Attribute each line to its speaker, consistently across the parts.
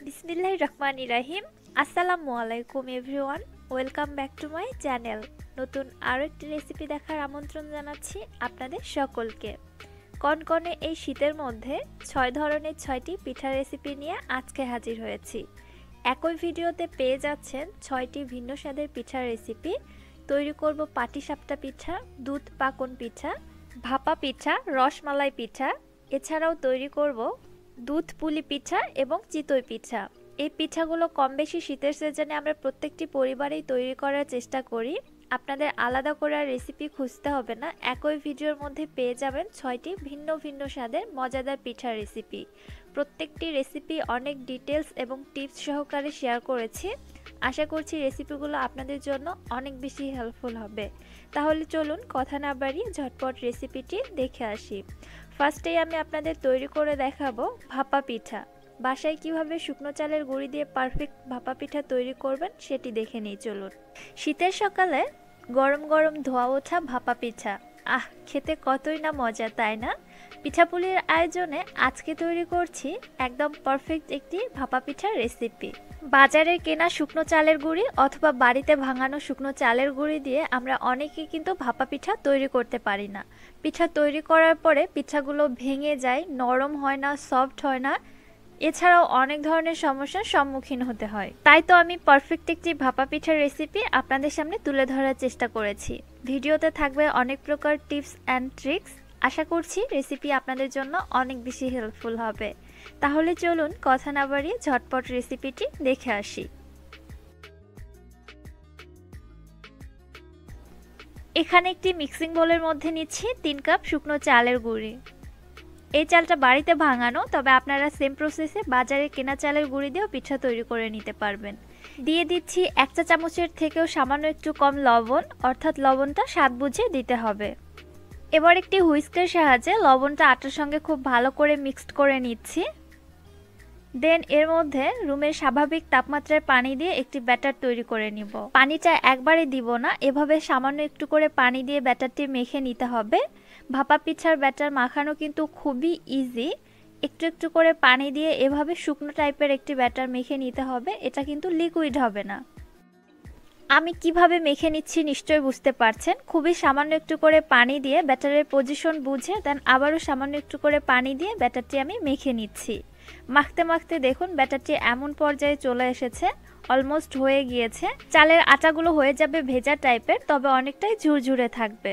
Speaker 1: বিসমিল্লাহ রহমান রাহিম। আসসালামু আলাইকুম everyone. Welcome back to my channel. নতুন আরও একটি রেসিপি দেখার আমন্ত্রণ জানাচ্ছি আপনাদের সকলকে। কনকনে এই শীতের মধ্যে ছয় ধরনের ছয়টি পিঠা রেসিপি নিয়ে আজকে হাজির হয়েছি। একই ভিডিওতে পেয়ে যাচ্ছেন ছয়টি ভিন্ন স্বাদের পিঠার রেসিপি। তৈরি করব পাটিসাপটা পিঠা, দুধ পাকন পিঠা, ভাপা পিঠা, রসমালাই পিঠা। এছাড়াও তৈরি করব দুধ, পুলি পিঠা এবং চিতই পিঠা। এই পিঠাগুলো কম বেশি শীতের সিজনে আমরা প্রত্যেকটি পরিবারেই তৈরি করার চেষ্টা করি। আপনাদের আলাদা করে রেসিপি খুঁজতে হবে না। একই ভিডিওর মধ্যে পেয়ে যাবেন ছয়টি ভিন্ন ভিন্ন স্বাদের মজাদার পিঠার রেসিপি প্রত্যেকটি রেসিপি অনেক ডিটেলস এবং টিপস সহকারে শেয়ার করেছি। আশা করছি রেসিপিগুলো আপনাদের জন্য অনেক বেশি হেল্পফুল হবে। তাহলে চলুন কথা না বাড়িয়ে ঝটপট রেসিপিটি দেখে আসি। ফার্স্টেই আমি আপনাদের তৈরি করে দেখাবো ভাপা পিঠা। বাসায় কীভাবে শুকনো চালের গুঁড়ি দিয়ে পারফেক্ট ভাপা পিঠা তৈরি করবেন সেটি দেখে নিই, চলুন। শীতের সকালে গরম গরম ধোয়া ওঠা ভাপা পিঠা। আহ, খেতে কতই না মজা, তাই না? পিঠাপুলির আয়োজনে আজকে তৈরি করছি একদম পারফেক্ট একটি ভাপা পিঠার রেসিপি বাজারের কেনা শুকনো চালের গুঁড়ি অথবা বাড়িতে ভাঙানো শুকনো চালের গুঁড়ি দিয়ে আমরা অনেকেই কিন্তু ভাপা পিঠা তৈরি করতে পারি না। পিঠা তৈরি করার পরে পিঠাগুলো ভেঙে যায়, নরম হয় না সফট হয় না। এছাড়াও অনেক ধরনের সমস্যার সম্মুখীন হতে হয়। তাই তো আমি পারফেক্ট একটি ভাপা পিঠার রেসিপি আপনাদের সামনে তুলে ধরার চেষ্টা করেছি। ভিডিওতে থাকবে অনেক প্রকার টিপস অ্যান্ড ট্রিক্স আশা করছি রেসিপি আপনাদের জন্য অনেক বেশি হেল্পফুল হবে। তাহলে চলুন কথা না বাড়িয়ে ঝটপট রেসিপিটি দেখে আসি। এখানে একটি মিক্সিং বোলের মধ্যে নিচ্ছি তিন কাপ শুকনো চালের গুঁড়ি। এই চালটা বাড়িতে ভাঙানো, তবে আপনারা সেম প্রসেসে বাজারে কেনা চালের গুঁড়ি দিয়েও পিঠা তৈরি করে নিতে পারবেন। দিয়ে দিচ্ছি এক চা চামচের থেকেও সামান্য একটু কম লবণ, অর্থাৎ লবণটা স্বাদ বুঝে দিতে হবে। এবার একটি হুইস্কের সাহায্যে লবণটা আটার সঙ্গে খুব ভালো করে মিক্সড করে নিচ্ছি। দেন এর মধ্যে রুমের স্বাভাবিক তাপমাত্রার পানি দিয়ে একটি ব্যাটার তৈরি করে নিব। পানিটা একবারে দিব না, এভাবে সামান্য একটু করে পানি দিয়ে ব্যাটারটি মেখে নিতে হবে। ভাপা পিঠার ব্যাটার মাখানো কিন্তু খুবই ইজি একটু একটু করে পানি দিয়ে এভাবে শুকনো টাইপের একটি ব্যাটার মেখে নিতে হবে, এটা কিন্তু লিকুইড হবে না। আমি কীভাবে মেখে নিচ্ছি নিশ্চয়ই বুঝতে পারছেন। খুবই সামান্য একটু করে পানি দিয়ে ব্যাটারের পজিশন বুঝে দেন আবারও সামান্য একটু করে পানি দিয়ে ব্যাটারটি আমি মেখে নিচ্ছি। মাখতে মাখতে দেখুন, ব্যাটারটি এমন পর্যায়ে চলে এসেছে অলমোস্ট হয়ে গিয়েছে। চালের আটাগুলো হয়ে যাবে ভেজা টাইপের তবে অনেকটাই ঝুরঝুরে থাকবে।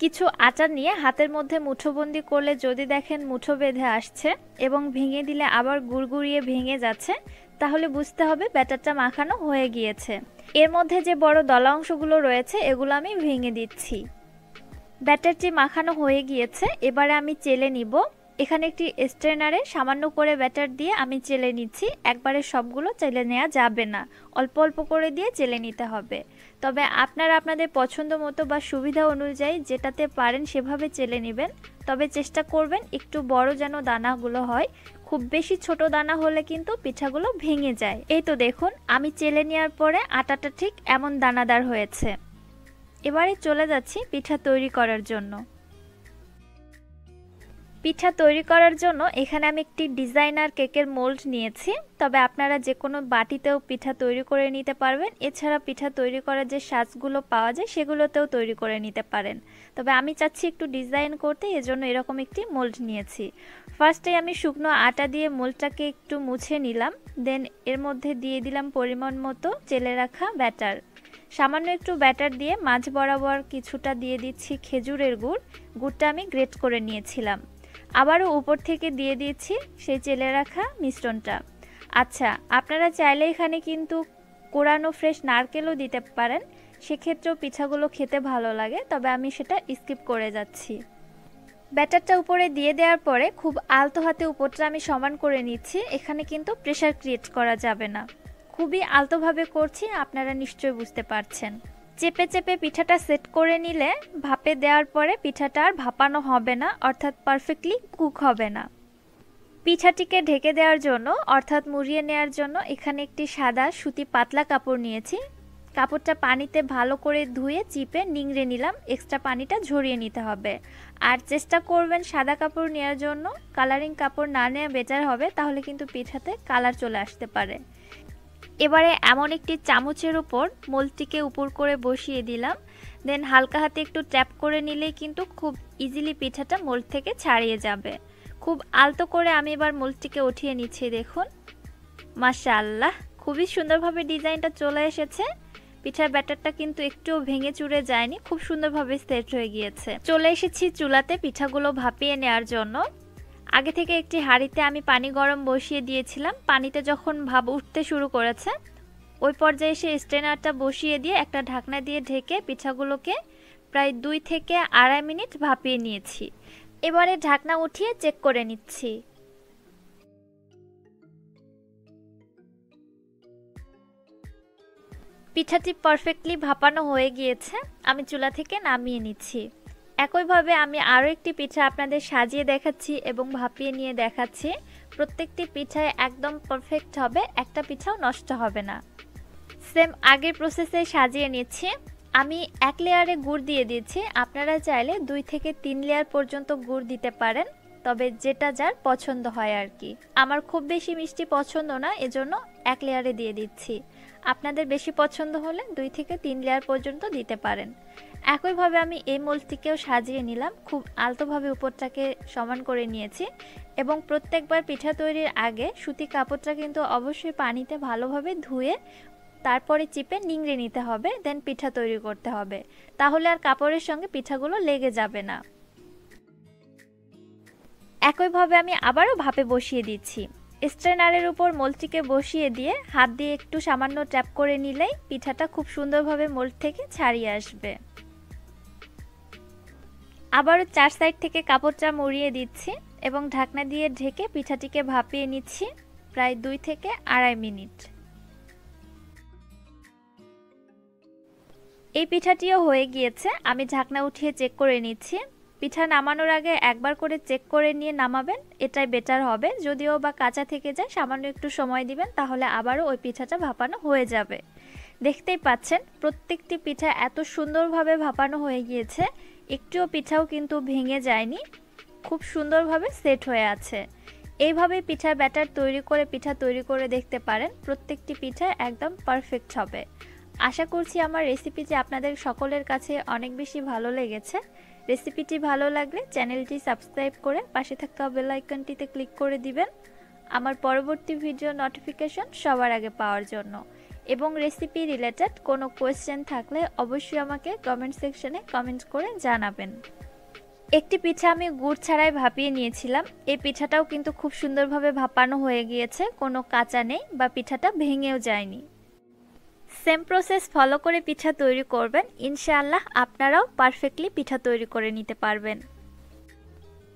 Speaker 1: কিছু আটা নিয়ে হাতের মধ্যে মুঠোবন্দি করলে যদি দেখেন মুঠো বেঁধে আসছে এবং ভেঙে দিলে আবার গুড়গুড়িয়ে ভেঙে যাচ্ছে তাহলে বুঝতে হবে ব্যাটারটা মাখানো হয়ে গিয়েছে। এর মধ্যে যে বড় দলা অংশগুলো রয়েছে, এগুলো আমি ভেঙে দিচ্ছি। ব্যাটারটি মাখানো হয়ে গিয়েছে, এবারে আমি চেলে নিব। এখানে একটি স্ট্রেনারে সামান্য করে ব্যাটার দিয়ে আমি চেলে নিচ্ছি, একবারে সবগুলো চেলে নেওয়া যাবে না। অল্প অল্প করে দিয়ে চেলে নিতে হবে। তবে আপনারা আপনাদের পছন্দ মতো বা সুবিধা অনুযায়ী যেটাতে পারেন সেভাবে চেলে নেবেন। তবে চেষ্টা করবেন একটু বড় যেন দানাগুলো হয় খুব বেশি ছোট দানা হলে কিন্তু পিঠাগুলো ভেঙে যায়। এই তো দেখুন, আমি চেলে নেওয়ার পরে আটাটা ঠিক এমন দানাদার হয়েছে। এবারে চলে যাচ্ছি পিঠা তৈরি করার জন্য। পিঠা তৈরি করার জন্য এখানে আমি একটি ডিজাইনার কেকের মোল্ড নিয়েছি। তবে আপনারা যে কোনো বাটিতেও পিঠা তৈরি করে নিতে পারবেন। এছাড়া পিঠা তৈরি করার যে সাজগুলো পাওয়া যায়, সেগুলোতেও তৈরি করে নিতে পারেন। তবে আমি চাচ্ছি একটু ডিজাইন করতে, এজন্য এরকম একটি মোল্ড নিয়েছি। ফার্স্টে আমি শুকনো আটা দিয়ে মোলটাকে একটু মুছে নিলাম, দেন এর মধ্যে দিয়ে দিলাম পরিমাণ মতো চেলে রাখা ব্যাটার। সামান্য একটু ব্যাটার দিয়ে মাঝ বরাবর কিছুটা দিয়ে দিচ্ছি খেজুরের গুড়, গুড়টা আমি গ্রেট করে নিয়েছিলাম। আবারও উপর থেকে দিয়ে দিয়েছি সেই চেলে রাখা মিশ্রণটা। আচ্ছা আপনারা চাইলে এখানে কিন্তু কোরানো ফ্রেশ নারকেলও দিতে পারেন, সেক্ষেত্রেও পিঠাগুলো খেতে ভালো লাগে, তবে আমি সেটা স্কিপ করে যাচ্ছি। ব্যাটারটা উপরে দিয়ে দেওয়ার পরে খুব আলতো হাতে উপরটা আমি সমান করে নিচ্ছি, এখানে কিন্তু প্রেশার ক্রিয়েট করা যাবে না। খুবই আলতোভাবে করছি, আপনারা নিশ্চয়ই বুঝতে পারছেন। চেপে চেপে পিঠাটা সেট করে নিলে ভাপে দেওয়ার পরে পিঠাটা আর ভাপানো হবে না, অর্থাৎ পারফেক্টলি কুক হবে না। পিঠাটিকে ঢেকে দেওয়ার জন্য, অর্থাৎ মুড়িয়ে নেওয়ার জন্য, এখানে একটি সাদা সুতি পাতলা কাপড় নিয়েছি। কাপড়টা পানিতে ভালো করে ধুয়ে, চিপে, নিংড়ে নিলাম। এক্সট্রা পানিটা ঝরিয়ে নিতে হবে। আর চেষ্টা করবেন সাদা কাপড় নেওয়ার জন্য। কালারিং কাপড় না নেওয়া বেটার হবে, তাহলে কিন্তু পিঠাতে কালার চলে আসতে পারে। এবারে এমন একটি চামচের উপর মোলটিকে উপর করে বসিয়ে দিলাম। দেন হালকা হাতে একটু ট্যাপ করে নিলেই কিন্তু খুব ইজিলি পিঠাটা মোল থেকে ছাড়িয়ে যাবে। খুব আলতো করে আমি এবার মোলটিকে উঠিয়ে নিচ্ছি, দেখুন। মাশাআল্লাহ, খুবই সুন্দরভাবে ডিজাইনটা চলে এসেছে। পিঠার ব্যাটারটা কিন্তু একটুও ভেঙে চুরে যায়নি, খুব সুন্দরভাবে সেট হয়ে গিয়েছে। চলে এসেছি চুলাতে পিঠাগুলো ভাপিয়ে নেওয়ার জন্য। আগে থেকে একটি হাঁড়িতে আমি পানি গরম বসিয়ে দিয়েছিলাম। পানিতে যখন ভাব উঠতে শুরু করেছে, ওই পর্যায়ে এসে স্ট্রেনারটা বসিয়ে দিয়ে একটা ঢাকনা দিয়ে ঢেকে পিঠাগুলোকে প্রায় দুই থেকে আড়াই মিনিট ভাপিয়ে নিয়েছি। এবারে ঢাকনা উঠিয়ে চেক করে নিচ্ছি। পিঠাটি পারফেক্টলি ভাপানো হয়ে গিয়েছে। আমি চুলা থেকে নামিয়ে নিচ্ছি। একইভাবে আমি আরও একটি পিঠা আপনাদের সাজিয়ে দেখাচ্ছি এবং ভাপিয়ে নিয়ে দেখাচ্ছি। প্রত্যেকটি পিঠায় একদম পারফেক্ট হবে, একটা পিঠাও নষ্ট হবে না। সেম আগের প্রসেসে সাজিয়ে নিচ্ছি। আমি এক লেয়ারে গুড় দিয়ে দিয়েছি আপনারা চাইলে দুই থেকে তিন লেয়ার পর্যন্ত গুড় দিতে পারেন, তবে যেটা যার পছন্দ হয় আর কি। আমার খুব বেশি মিষ্টি পছন্দ না, এজন্য এক লেয়ারে দিয়ে দিচ্ছি। আপনাদের বেশি পছন্দ হলে দুই থেকে তিন লেয়ার পর্যন্ত দিতে পারেন। একইভাবে আমি এই মোলটিকেও সাজিয়ে নিলাম। খুব আলতোভাবে উপরটাকে সমান করে নিয়েছি এবং প্রত্যেকবার পিঠা তৈরির আগে সুতি কাপড়টা কিন্তু অবশ্যই পানিতে ভালোভাবে ধুয়ে তারপরে চিপে নিংড়ে নিতে হবে দেন পিঠা তৈরি করতে হবে। তাহলে আর কাপড়ের সঙ্গে পিঠাগুলো লেগে যাবে না। একইভাবে আমি আবারও ভাপে বসিয়ে দিচ্ছি। স্ট্রেনারের উপর মোলটিকে বসিয়ে দিয়ে হাত দিয়ে একটু সামান্য ট্যাপ করে নিলেই পিঠাটা খুব সুন্দরভাবে মোল্ড থেকে ছাড়িয়ে আসবে। আবারও চার সাইড থেকে কাপড়টা মুড়িয়ে দিচ্ছি এবং ঢাকনা দিয়ে ঢেকে পিঠাটিকে ভাপিয়ে নিচ্ছি প্রায় দুই থেকে আড়াই মিনিট। এই পিঠাটিও হয়ে গিয়েছে, আমি ঢাকনা উঠিয়ে চেক করে নিচ্ছি। পিঠা নামানোর আগে একবার করে চেক করে নিয়ে নামাবেন, এটাই বেটার হবে। যদিও বা কাঁচা থেকে যায়, সামান্য একটু সময় দিবেন, তাহলে আবারও ওই পিঠাটা ভাপানো হয়ে যাবে। দেখতেই পাচ্ছেন, প্রত্যেকটি পিঠা এত সুন্দরভাবে ভাপানো হয়ে গিয়েছে, একটিও পিঠাও কিন্তু ভেঙে যায়নি, খুব সুন্দরভাবে সেট হয়ে আছে। এইভাবে পিঠার ব্যাটার তৈরি করে, পিঠা তৈরি করে দেখতে পারেন, প্রত্যেকটি পিঠা একদম পারফেক্ট হবে। আশা করছি আমার রেসিপিটি আপনাদের সকলের কাছে অনেক বেশি ভালো লেগেছে। রেসিপিটি ভালো লাগলে চ্যানেলটি সাবস্ক্রাইব করে পাশে থাকা বেল আইকনটিতে ক্লিক করে দিবেন। আমার পরবর্তী ভিডিও নোটিফিকেশন সবার আগে পাওয়ার জন্য। এবং রেসিপি রিলেটেড কোনো কোয়েশ্চেন থাকলে অবশ্যই আমাকে কমেন্ট সেকশনে কমেন্ট করে জানাবেন। একটি পিঠা আমি গুড় ছাড়াই ভাপিয়ে নিয়েছিলাম। এই পিঠাটাও কিন্তু খুব সুন্দরভাবে ভাপানো হয়ে গিয়েছে। কোনো কাঁচা নেই বা পিঠাটা ভেঙেও যায়নি। সেম প্রসেস ফলো করে পিঠা তৈরি করবেন। ইনশাআল্লাহ আপনারাও পারফেক্টলি পিঠা তৈরি করে নিতে পারবেন।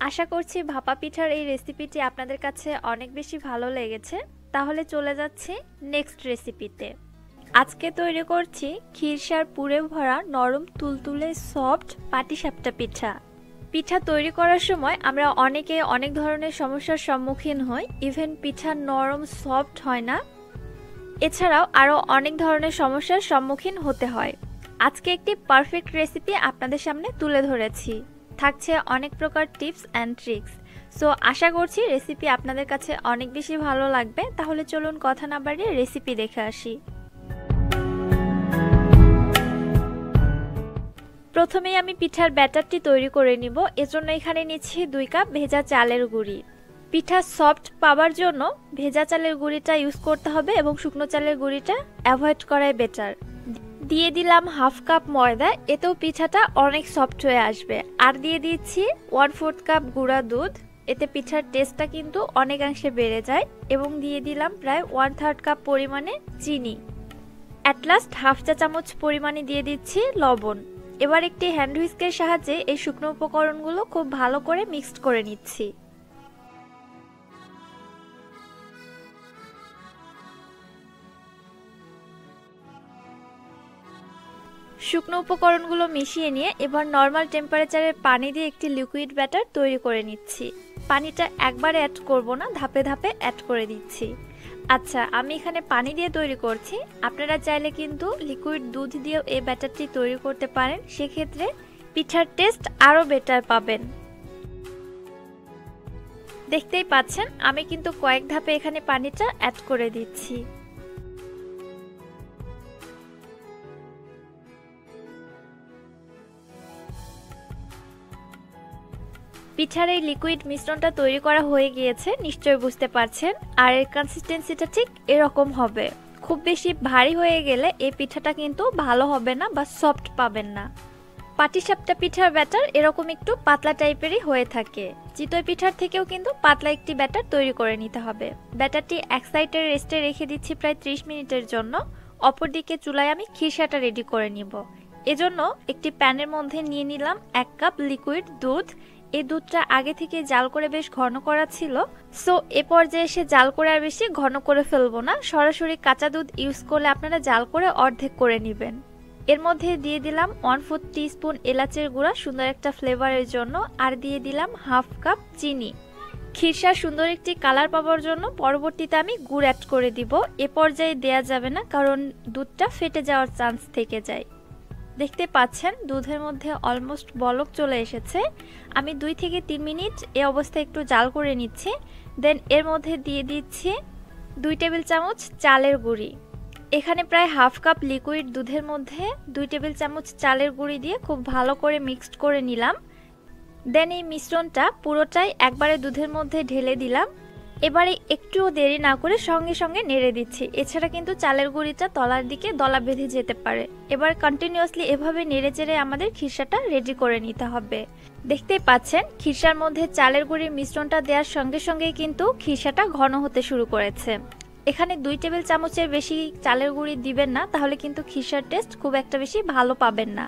Speaker 1: আশা করছি ভাপা পিঠার এই রেসিপিটি আপনাদের কাছে অনেক বেশি ভালো লেগেছে। তাহলে চলে যাচ্ছি নেক্সট রেসিপিতে আজকে তৈরি করছি ক্ষীরসার পুরে ভরা নরম তুলতুলে সফট পাটিসাপটা পিঠা। পিঠা তৈরি করার সময় আমরা অনেকে অনেক ধরনের সমস্যার সম্মুখীন হই। ইভেন পিঠা নরম সফট হয় না। এছাড়াও আরও অনেক ধরনের সমস্যার সম্মুখীন হতে হয়। আজকে একটি পারফেক্ট রেসিপি আপনাদের সামনে তুলে ধরেছি। থাকছে অনেক প্রকার টিপস অ্যান্ড ট্রিক্স সো আশা করছি রেসিপি আপনাদের কাছে অনেক বেশি ভালো লাগবে। তাহলে চলুন কথা না বাড়িয়ে রেসিপি দেখে আসি। প্রথমেই আমি পিঠার ব্যাটারটি তৈরি করে নিব। এজন্য এখানে নিচ্ছি দুই কাপ ভেজা চালের গুঁড়ি। পিঠা সফট পাওয়ার জন্য ভেজা চালের গুঁড়িটা ইউজ করতে হবে এবং শুকনো চালের গুঁড়িটা অ্যাভয়েড করাই বেটার দিয়ে দিলাম হাফ কাপ ময়দা, এতেও পিঠাটা অনেক সফট হয়ে আসবে। আর দিয়ে দিচ্ছি ওয়ান ফোর্থ কাপ গুঁড়া দুধ, এতে পিঠার টেস্টটা কিন্তু অনেকাংশে বেড়ে যায় এবং দিয়ে দিলাম প্রায় ওয়ান থার্ড কাপ পরিমাণে চিনি। অ্যাট লাস্ট হাফ চা চামচ পরিমাণে দিয়ে দিচ্ছি লবণ। এবার একটি হ্যান্ড হুইস্কের সাহায্যে এই শুকনো উপকরণগুলো খুব ভালো করে মিক্সড করে নিচ্ছি। শুকনো উপকরণগুলো মিশিয়ে নিয়ে এবার নর্মাল টেম্পারেচারে পানি দিয়ে একটি লিকুইড ব্যাটার তৈরি করে নিচ্ছি। পানিটা একবারে অ্যাড করব না, ধাপে ধাপে অ্যাড করে দিচ্ছি। আচ্ছা আমি এখানে পানি দিয়ে তৈরি করছি। আপনারা চাইলে কিন্তু লিকুইড দুধ দিয়েও এই ব্যাটারটি তৈরি করতে পারেন। সেক্ষেত্রে পিঠার টেস্ট আরও বেটার পাবেন। দেখতেই পাচ্ছেন, আমি কিন্তু কয়েক ধাপে এখানে পানিটা অ্যাড করে দিচ্ছি। পিঠার এই লিকুইড মিশ্রণটা তৈরি করা হয়ে গিয়েছে, নিশ্চয়ই বুঝতে পারছেন। আর এর কনসিস্টেন্সিটা ঠিক এরকম হবে। খুব বেশি ভারী হয়ে গেলে এই পিঠাটা কিন্তু ভালো হবে না বা সফট পাবেন না। পাটিসাপটা পিঠার ব্যাটার এরকম একটু পাতলা টাইপেরই হয়ে থাকে। চিতই পিঠার থেকেও কিন্তু পাতলা একটি ব্যাটার তৈরি করে নিতে হবে। ব্যাটারটি এক সাইডে রেস্টে রেখে দিচ্ছি প্রায় ত্রিশ মিনিটের জন্য। অপরদিকে চুলায় আমি খিরসাটা রেডি করে নিব। এজন্য একটি প্যানের মধ্যে নিয়ে নিলাম এক কাপ লিকুইড দুধ এই দুধটা আগে থেকে জাল করে বেশ ঘন করা ছিল। সো এ পর্যায়ে এসে জাল করে আর বেশি ঘন করে ফেলব না। সরাসরি কাঁচা দুধ ইউজ করলে আপনারা জাল করে অর্ধেক করে নেবেন। এর মধ্যে দিয়ে দিলাম ওয়ান ফোর স্পুন এলাচের গুঁড়া, সুন্দর একটা ফ্লেভারের জন্য। আর দিয়ে দিলাম হাফ কাপ চিনি। খিরসার সুন্দর একটি কালার পাওয়ার জন্য পরবর্তীতে আমি গুড় অ্যাড করে দিব। এ পর্যায়ে দেয়া যাবে না, কারণ দুধটা ফেটে যাওয়ার চান্স থেকে যায়। দেখতে পাচ্ছেন, দুধের মধ্যে অলমোস্ট বলক চলে এসেছে। আমি দুই থেকে তিন মিনিট এ অবস্থায় একটু জাল করে নিচ্ছি। দেন এর মধ্যে দিয়ে দিচ্ছি দুই টেবিল চামচ চালের গুঁড়ি। এখানে প্রায় হাফ কাপ লিকুইড দুধের মধ্যে দুই টেবিল চামচ চালের গুঁড়ি দিয়ে খুব ভালো করে মিক্সড করে নিলাম। দেন এই মিশ্রণটা পুরোটাই একবারে দুধের মধ্যে ঢেলে দিলাম। এবারে একটুও দেরি না করে সঙ্গে সঙ্গে নেড়ে দিচ্ছি। এছাড়া কিন্তু চালের গুঁড়িটা তলার দিকে দলা বেঁধে যেতে পারে। এবার কন্টিনিউয়াসলি এভাবে নেড়ে চেড়ে আমাদের খিরসাটা রেডি করে নিতে হবে। দেখতেই পাচ্ছেন, খিরসার মধ্যে চালের গুঁড়ির মিশ্রণটা দেওয়ার সঙ্গে সঙ্গেই কিন্তু খিরসাটা ঘন হতে শুরু করেছে। এখানে দুই টেবিল চামচের বেশি চালের গুঁড়ি দিবেন না, তাহলে কিন্তু খিরসার টেস্ট খুব একটা বেশি ভালো পাবেন না।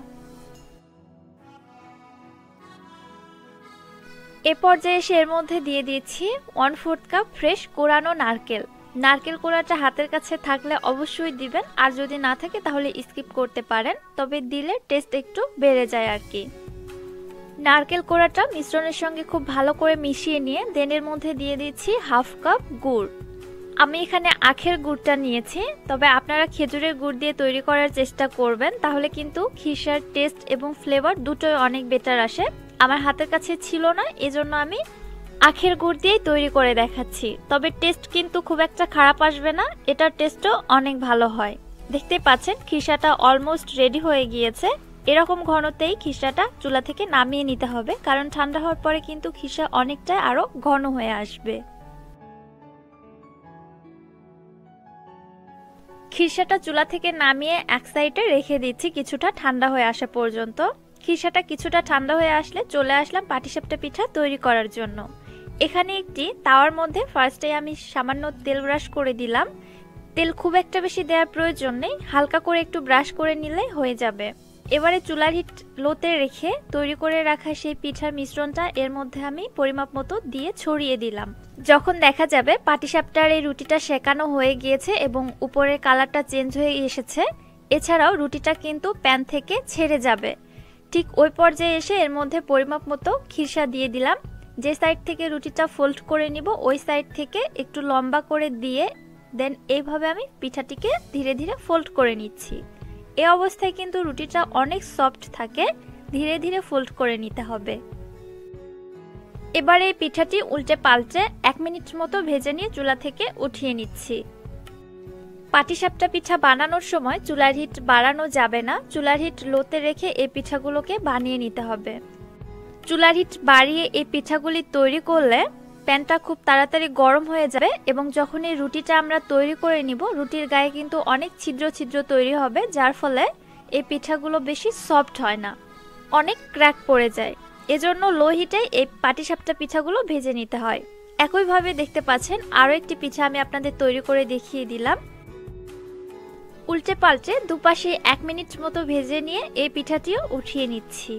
Speaker 1: এ পর্যায়ে এসে এর মধ্যে দিয়ে দিয়েছি ওয়ান ফোর্থ কাপ ফ্রেশ কোরানো নারকেল। নারকেল কোড়াটা হাতের কাছে থাকলে অবশ্যই দিবেন, আর যদি না থাকে তাহলে স্কিপ করতে পারেন, তবে দিলে টেস্ট একটু বেড়ে যায় আর কি। নারকেল কোড়াটা মিশ্রণের সঙ্গে খুব ভালো করে মিশিয়ে নিয়ে দেনের মধ্যে দিয়ে দিচ্ছি হাফ কাপ গুড়। আমি এখানে আখের গুড়টা নিয়েছি, তবে আপনারা খেজুরের গুড় দিয়ে তৈরি করার চেষ্টা করবেন, তাহলে কিন্তু খিসার টেস্ট এবং ফ্লেভার দুটোই অনেক বেটার আসে। আমার হাতের কাছে ছিল না, এজন্য আমি আখের গুড় দিয়েই তৈরি করে দেখাচ্ছি। তবে টেস্ট কিন্তু খুব একটা খারাপ আসবে না, এটার টেস্টও অনেক ভালো হয়। দেখতে পাচ্ছেন, খিসাটা অলমোস্ট রেডি হয়ে গিয়েছে। এরকম ঘনতেই খিসাটা চুলা থেকে নামিয়ে নিতে হবে, কারণ ঠান্ডা হওয়ার পরে কিন্তু খিসা অনেকটাই আরও ঘন হয়ে আসবে। খিসাটা চুলা থেকে নামিয়ে এক সাইডে রেখে দিচ্ছি, কিছুটা ঠান্ডা হয়ে আসা পর্যন্ত। খিরসাটা কিছুটা ঠান্ডা হয়ে আসলে চলে আসলাম পাটিসাপটা পিঠা তৈরি করার জন্য। এখানে একটি তাওয়ার মধ্যে ফার্স্টে আমি সামান্য তেল ব্রাশ করে দিলাম। তেল খুব একটা বেশি দেওয়ার প্রয়োজন নেই, হালকা করে একটু ব্রাশ করে নিলে হয়ে যাবে। এবারে চুলার হিট লোতে রেখে তৈরি করে রাখা সেই পিঠার মিশ্রণটা এর মধ্যে আমি পরিমাপ মতো দিয়ে ছড়িয়ে দিলাম। যখন দেখা যাবে পাটিসাপটার এই রুটিটা শেখানো হয়ে গিয়েছে এবং উপরের কালারটা চেঞ্জ হয়ে এসেছে, এছাড়াও রুটিটা কিন্তু প্যান থেকে ছেড়ে যাবে। ঠিক ওই পর্যায়ে এসে এর মধ্যে পরিমাপ মতো খিরসা দিয়ে দিলাম। যে সাইড থেকে রুটিটা ফোল্ড করে নিব, ওই সাইড থেকে একটু লম্বা করে দিয়ে দেন এইভাবে আমি পিঠাটিকে ধীরে ধীরে ফোল্ড করে নিচ্ছি। এ অবস্থায় কিন্তু রুটিটা অনেক সফট থাকে, ধীরে ধীরে ফোল্ড করে নিতে হবে। এবার এই পিঠাটি উল্টে পাল্টে এক মিনিট মতো ভেজে নিয়ে চুলা থেকে উঠিয়ে নিচ্ছি। পাটিসাপটা পিঠা বানানোর সময় চুলার হিট বাড়ানো যাবে না। চুলার হিট লোতে রেখে এই পিঠাগুলোকে বানিয়ে নিতে হবে। চুলার হিট বাড়িয়ে এই পিঠাগুলি তৈরি করলে প্যানটা খুব তাড়াতাড়ি গরম হয়ে যাবে এবং যখন এই রুটিটা আমরা তৈরি করে নিব, রুটির গায়ে কিন্তু অনেক ছিদ্র ছিদ্র তৈরি হবে, যার ফলে এই পিঠাগুলো বেশি সফট হয় না। অনেক ক্র্যাক পড়ে যায়। এজন্য লো হিটে এই পাটিসাপটা পিঠাগুলো ভেজে নিতে হয়। একইভাবে দেখতে পাচ্ছেন, আরও একটি পিঠা আমি আপনাদের তৈরি করে দেখিয়ে দিলাম। উল্টে পাল্টে দুপাশে এক মিনিট মতো ভেজে নিয়ে এই পিঠাটিও উঠিয়ে নিচ্ছি।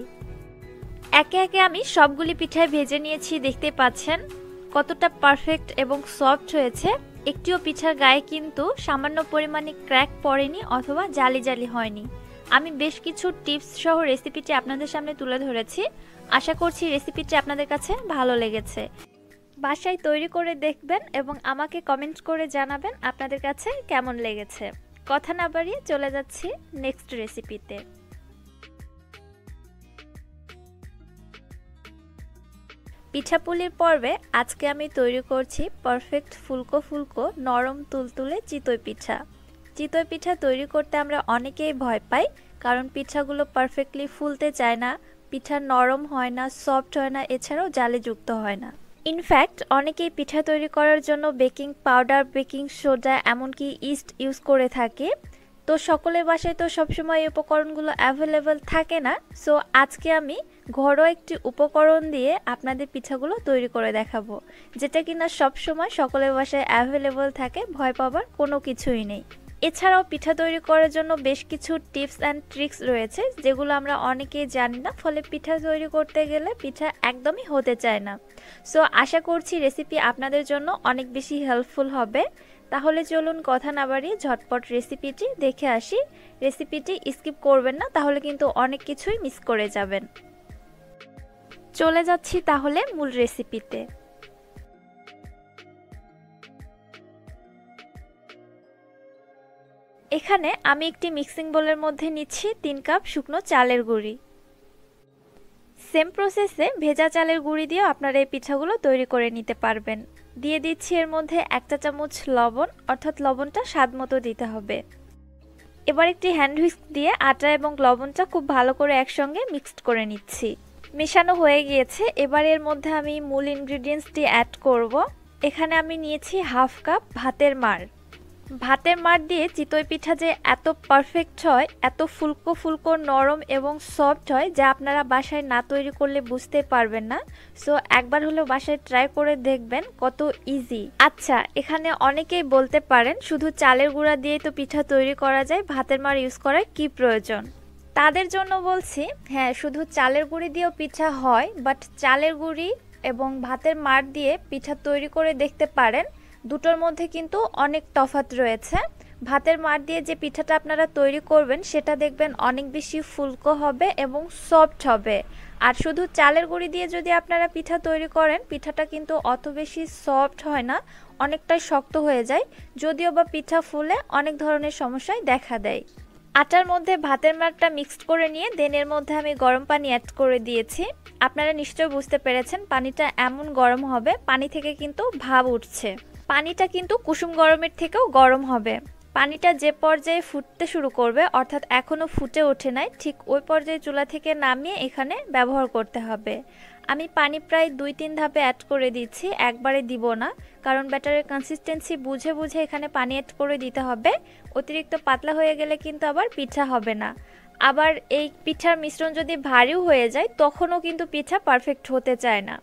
Speaker 1: একে একে আমি সবগুলি পিঠায় ভেজে নিয়েছি, দেখতে পাচ্ছেন কতটা পারফেক্ট এবং সফট হয়েছে। একটিও পিঠার গায়ে কিন্তু সামান্য পরিমাণে ক্র্যাক পড়েনি অথবা জালি জালি হয়নি। আমি বেশ কিছু টিপস সহ রেসিপিটি আপনাদের সামনে তুলে ধরেছি। আশা করছি রেসিপিটি আপনাদের কাছে ভালো লেগেছে। বাসায় তৈরি করে দেখবেন এবং আমাকে কমেন্ট করে জানাবেন আপনাদের কাছে কেমন লেগেছে। কথা না বাড়িয়ে চলে যাচ্ছি নেক্সট রেসিপিতে পিঠাপুলির পর্বে আজকে আমি তৈরি করছি পারফেক্ট ফুলকো ফুলকো নরম তুলতুলে চিতই পিঠা। চিতই পিঠা তৈরি করতে আমরা অনেকেই ভয় পাই, কারণ পিঠাগুলো পারফেক্টলি ফুলতে চায় না, পিঠা নরম হয় না সফট হয় না, এছাড়াও জালে যুক্ত হয় না। ইনফ্যাক্ট অনেকেই পিঠা তৈরি করার জন্য বেকিং পাউডার, বেকিং সোডা, এমনকি ইস্ট ইউজ করে থাকে। তো সকলের বাসায় তো সবসময় এই উপকরণগুলো অ্যাভেলেবেল থাকে না। সো আজকে আমি ঘরোয়া একটি উপকরণ দিয়ে আপনাদের পিঠাগুলো তৈরি করে দেখাবো। যেটা কিনা সবসময় সকলের বাসায় অ্যাভেলেবেল থাকে, ভয় পাবার কোনো কিছুই নেই। এছাড়াও পিঠা তৈরি করার জন্য বেশ কিছু টিপস অ্যান্ড ট্রিক্স রয়েছে, যেগুলো আমরা অনেকেই জানি না, ফলে পিঠা তৈরি করতে গেলে পিঠা একদমই হতে চায় না। সো আশা করছি রেসিপি আপনাদের জন্য অনেক বেশি হেল্পফুল হবে। তাহলে চলুন কথা না বাড়িয়ে ঝটপট রেসিপিটি দেখে আসি। রেসিপিটি স্কিপ করবেন না, তাহলে কিন্তু অনেক কিছুই মিস করে যাবেন। চলে যাচ্ছি তাহলে মূল রেসিপিতে এখানে আমি একটি মিক্সিং বোলের মধ্যে নিচ্ছি তিন কাপ শুকনো চালের গুঁড়ি। সেম প্রসেসে ভেজা চালের গুঁড়ি দিয়েও আপনারা এই পিঠাগুলো তৈরি করে নিতে পারবেন। দিয়ে দিচ্ছি এর মধ্যে এক চা চামচ লবণ, অর্থাৎ লবণটা স্বাদ মতো দিতে হবে। এবার একটি হ্যান্ড হুইস্ক দিয়ে আটা এবং লবণটা খুব ভালো করে একসঙ্গে মিক্সড করে নিচ্ছি। মেশানো হয়ে গিয়েছে, এবার এর মধ্যে আমি মূল ইনগ্রিডিয়েন্টসটি অ্যাড করব। এখানে আমি নিয়েছি হাফ কাপ ভাতের মার ভাতের মার দিয়ে চিতই পিঠা যে এত পারফেক্ট হয়, এত ফুলকো ফুলকো নরম এবং সফট হয়, যা আপনারা বাসায় না তৈরি করলে বুঝতে পারবেন না। সো একবার হলেও বাসায় ট্রাই করে দেখবেন কত ইজি আচ্ছা এখানে অনেকেই বলতে পারেন, শুধু চালের গুঁড়া দিয়েই তো পিঠা তৈরি করা যায়, ভাতের মার ইউজ করার কি প্রয়োজন? তাদের জন্য বলছি হ্যাঁ শুধু চালের গুঁড়ি দিয়েও পিঠা হয় বাট চালের গুঁড়ি এবং ভাতের মার দিয়ে পিঠা তৈরি করে দেখতে পারেন। দুটোর মধ্যে কিন্তু অনেক তফাত রয়েছে। ভাতের মার দিয়ে যে পিঠাটা আপনারা তৈরি করবেন, সেটা দেখবেন অনেক বেশি ফুলকো হবে এবং সফট হবে। আর শুধু চালের গুঁড়ি দিয়ে যদি আপনারা পিঠা তৈরি করেন, পিঠাটা কিন্তু অত বেশি সফট হয় না অনেকটাই শক্ত হয়ে যায়। যদিও বা পিঠা ফুলে অনেক ধরনের সমস্যায় দেখা দেয়। আটার মধ্যে ভাতের মারটা মিক্সড করে নিয়ে দেনের মধ্যে আমি গরম পানি অ্যাড করে দিয়েছি। আপনারা নিশ্চয় বুঝতে পেরেছেন, পানিটা এমন গরম হবে, পানি থেকে কিন্তু ভাব উঠছে। পানিটা কিন্তু কুসুম গরমের থেকেও গরম হবে। পানিটা যে পর্যায়ে ফুটতে শুরু করবে, অর্থাৎ এখনও ফুটে ওঠে নাই, ঠিক ওই পর্যায়ে চুলা থেকে নামিয়ে এখানে ব্যবহার করতে হবে। আমি পানি প্রায় দুই তিন ধাপে অ্যাড করে দিচ্ছি, একবারে দিব না, কারণ ব্যাটারের কনসিস্টেন্সি বুঝে বুঝে এখানে পানি অ্যাড করে দিতে হবে। অতিরিক্ত পাতলা হয়ে গেলে কিন্তু আবার পিঠা হবে না। আবার এই পিঠার মিশ্রণ যদি ভারীও হয়ে যায়, তখনও কিন্তু পিঠা পারফেক্ট হতে চায় না।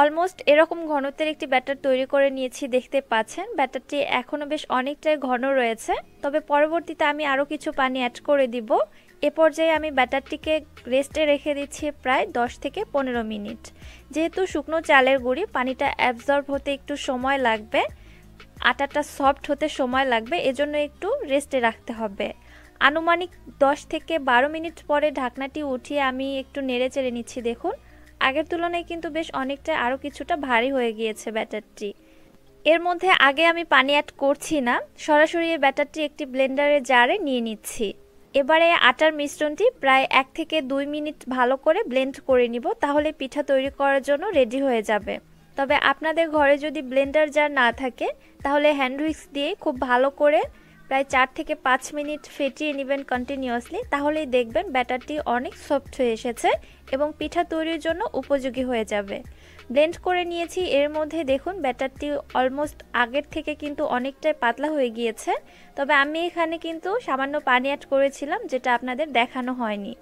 Speaker 1: অলমোস্ট এরকম ঘনত্বের একটি ব্যাটার তৈরি করে নিয়েছি, দেখতে পাচ্ছেন। ব্যাটারটি এখনও বেশ অনেকটাই ঘন রয়েছে। তবে পরবর্তীতে আমি আরও কিছু পানি অ্যাড করে দিব। এ পর্যায়ে আমি ব্যাটারটিকে রেস্টে রেখে দিচ্ছি প্রায় 10 থেকে পনেরো মিনিট। যেহেতু শুকনো চালের গুঁড়ি, পানিটা অ্যাবজর্ব হতে একটু সময় লাগবে, আটাটা সফট হতে সময় লাগবে, এজন্য একটু রেস্টে রাখতে হবে। আনুমানিক 10 থেকে বারো মিনিট পরে ঢাকনাটি উঠিয়ে আমি একটু নেড়ে চেড়ে নিচ্ছি, দেখুন। আগের তুলনায় কিন্তু বেশ অনেকটা আরও কিছুটা ভারী হয়ে গিয়েছে ব্যাটারটি। এর মধ্যে আগে আমি পানি অ্যাড করছি না, সরাসরি এই ব্যাটারটি একটি ব্লেন্ডারের জারে নিয়ে নিচ্ছি। এবারে আটার মিশ্রণটি প্রায় এক থেকে দুই মিনিট ভালো করে ব্লেন্ড করে নিব, তাহলে পিঠা তৈরি করার জন্য রেডি হয়ে যাবে। তবে আপনাদের ঘরে যদি ব্লেন্ডার জার না থাকে, তাহলে হ্যান্ড উইক্স দিয়ে খুব ভালো করে প্রায় চার থেকে পাঁচ মিনিট ফেটিয়ে নেবেন কন্টিনিউয়াসলি তাহলেই দেখবেন ব্যাটারটি অনেক সফট হয়ে এসেছে এবং পিঠা তৈরির জন্য উপযোগী হয়ে যাবে। ব্লেন্ড করে নিয়েছি, এর মধ্যে দেখুন ব্যাটারটি অলমোস্ট আগের থেকে কিন্তু অনেকটাই পাতলা হয়ে গিয়েছে। তবে আমি এখানে কিন্তু সামান্য পানি অ্যাড করেছিলাম, যেটা আপনাদের দেখানো হয়নি।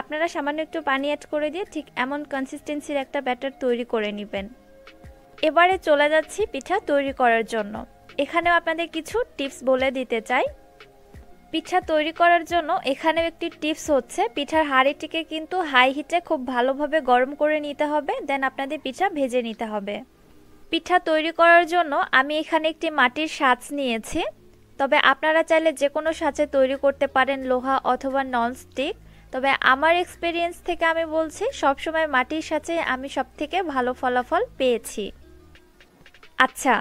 Speaker 1: আপনারা সামান্য একটু পানি অ্যাড করে দিয়ে ঠিক এমন কনসিস্টেন্সির একটা ব্যাটার তৈরি করে নেবেন। এবারে চলে যাচ্ছি পিঠা তৈরি করার জন্য। এখানেও আপনাদের কিছু টিপস বলে দিতে চাই। পিঠা তৈরি করার জন্য এখানেও একটি টিপস হচ্ছে, পিঠার হাঁড়িটিকে কিন্তু হাই হিটে খুব ভালোভাবে গরম করে নিতে হবে দেন আপনাদের পিঠা ভেজে নিতে হবে। পিঠা তৈরি করার জন্য আমি এখানে একটি মাটির সাজ নিয়েছি, তবে আপনারা চাইলে যে কোনো সাঁচে তৈরি করতে পারেন লোহা অথবা ননস্টিক তবে আমার এক্সপিরিয়েন্স থেকে আমি বলছি, সবসময় মাটির সাথে আমি সব থেকে ভালো ফলাফল পেয়েছি। আচ্ছা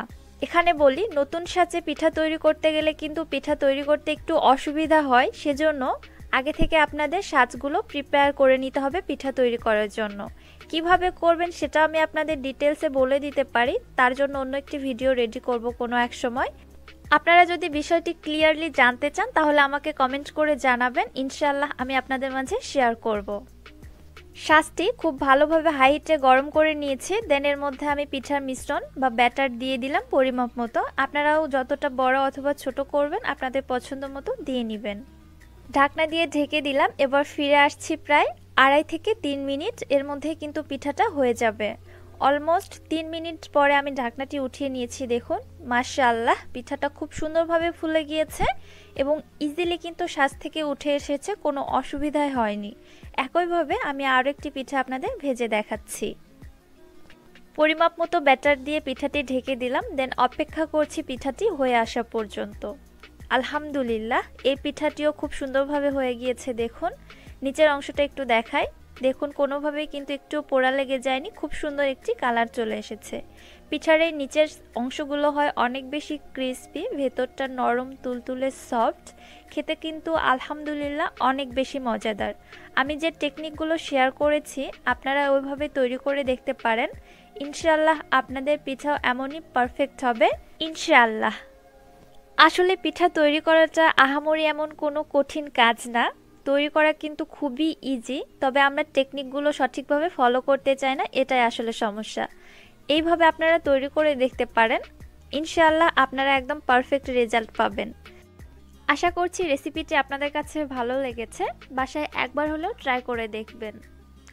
Speaker 1: এখানে বলি, নতুন সাজে পিঠা তৈরি করতে গেলে কিন্তু পিঠা তৈরি করতে একটু অসুবিধা হয়, সেজন্য আগে থেকে আপনাদের সাজগুলো প্রিপেয়ার করে নিতে হবে পিঠা তৈরি করার জন্য। কীভাবে করবেন সেটা আমি আপনাদের ডিটেলসে বলে দিতে পারি, তার জন্য অন্য একটি ভিডিও রেডি করব কোনো এক সময়। আপনারা যদি বিষয়টি ক্লিয়ারলি জানতে চান, তাহলে আমাকে কমেন্ট করে জানাবেন ইনশাল্লাহ আমি আপনাদের মাঝে শেয়ার করব। শাঁসটি খুব ভালোভাবে হাইটে গরম করে নিয়েছি। দেন এর মধ্যে আমি পিঠার মিশ্রণ বা ব্যাটার দিয়ে দিলাম পরিমাপ মতো। আপনারাও যতটা বড় অথবা ছোট করবেন, আপনাদের পছন্দ মতো দিয়ে নেবেন। ঢাকনা দিয়ে ঢেকে দিলাম। এবার ফিরে আসছি প্রায় আড়াই থেকে তিন মিনিট। এর মধ্যে কিন্তু পিঠাটা হয়ে যাবে। অলমোস্ট তিন মিনিট পরে আমি ঢাকনাটি উঠিয়ে নিয়েছি, দেখুন। মাশাল্লাহ পিঠাটা খুব সুন্দরভাবে ফুলে গিয়েছে এবং ইজিলি কিন্তু শ্বাস থেকে উঠে এসেছে, কোনো অসুবিধাই হয়নি। একইভাবে আমি আরও একটি পিঠা আপনাদের ভেজে দেখাচ্ছি। পরিমাপ মতো ব্যাটার দিয়ে পিঠাটি ঢেকে দিলাম, দেন অপেক্ষা করছি পিঠাটি হয়ে আসা পর্যন্ত। আলহামদুলিল্লাহ, এই পিঠাটিও খুব সুন্দরভাবে হয়ে গিয়েছে, দেখুন। নিচের অংশটা একটু দেখায় দেখুন, কোনোভাবেই কিন্তু একটু পোড়া লেগে যায়নি, খুব সুন্দর একটি কালার চলে এসেছে। পিঠার এই নিচের অংশগুলো হয় অনেক বেশি ক্রিস্পি, ভেতরটা নরম, তুলতুলে, সফট। খেতে কিন্তু আলহামদুলিল্লাহ অনেক বেশি মজাদার। আমি যে টেকনিকগুলো শেয়ার করেছি, আপনারা ওইভাবে তৈরি করে দেখতে পারেন। ইনশাল্লাহ আপনাদের পিঠাও এমনই পারফেক্ট হবে। ইনশাল্লাহ আসলে পিঠা তৈরি করাটা আহামরি এমন কোনো কঠিন কাজ না। তৈরি করা কিন্তু খুবই ইজি তবে আমরা টেকনিকগুলো সঠিকভাবে ফলো করতে চাই না, এটাই আসলে সমস্যা। এইভাবে আপনারা তৈরি করে দেখতে পারেন, ইনশাআল্লাহ আপনারা একদম পারফেক্ট রেজাল্ট পাবেন। আশা করছি রেসিপিটি আপনাদের কাছে ভালো লেগেছে, বাসায় একবার হলেও ট্রাই করে দেখবেন।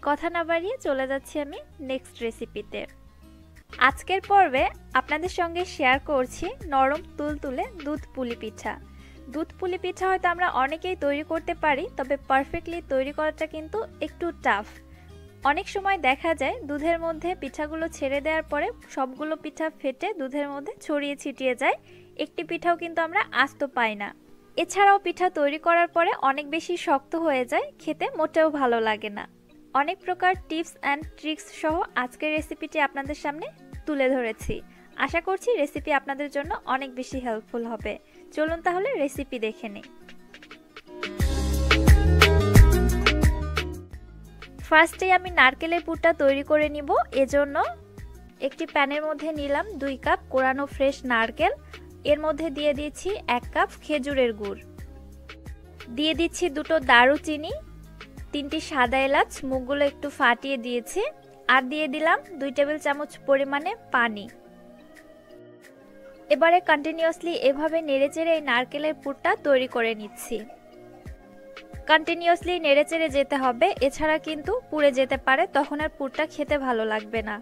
Speaker 1: কথা না বাড়িয়ে চলে যাচ্ছি আমি নেক্সট রেসিপিতে আজকের পর্বে আপনাদের সঙ্গে শেয়ার করছি নরম তুলতুলে দুধ পুলি পিঠা। দুধ পুলি পিঠা হয়তো আমরা অনেকেই তৈরি করতে পারি, তবে পারফেক্টলি তৈরি করাটা কিন্তু একটু টাফ অনেক সময় দেখা যায় দুধের মধ্যে পিঠাগুলো ছেড়ে দেওয়ার পরে সবগুলো পিঠা ফেটে দুধের মধ্যে ছড়িয়ে ছিটিয়ে যায়, একটি পিঠাও কিন্তু আমরা আস্ত পাই না। এছাড়াও পিঠা তৈরি করার পরে অনেক বেশি শক্ত হয়ে যায়, খেতে মোটেও ভালো লাগে না। অনেক প্রকার টিপস অ্যান্ড ট্রিক্স সহ আজকের রেসিপিটি আপনাদের সামনে তুলে ধরেছি। আশা করছি রেসিপি আপনাদের জন্য অনেক বেশি হেল্পফুল হবে। চলুন তাহলে রেসিপি দেখে নিই। ফার্স্টে আমি নারকেলের পুরটা তৈরি করে নিব। এজন্য একটি প্যানের মধ্যে নিলাম দুই কাপ কোরানো ফ্রেশ নারকেল। এর মধ্যে দিয়ে দিচ্ছি এক কাপ খেজুরের গুড়। দিয়ে দিচ্ছি দুটো দারুচিনি, তিনটি সাদা এলাচ, মুখগুলো একটু ফাটিয়ে দিয়েছি। আর দিয়ে দিলাম দুই টেবিল চামচ পরিমাণে পানি। এবারে কন্টিনিউয়াসলি এভাবে নেড়েচেড়ে এই নারকেলের পুরটা তৈরি করে নিচ্ছি। কন্টিনিউয়াসলি নেড়েচেড়ে যেতে হবে, এছাড়া কিন্তু পুড়ে যেতে পারে, তখন আর পুরটা খেতে ভালো লাগবে না।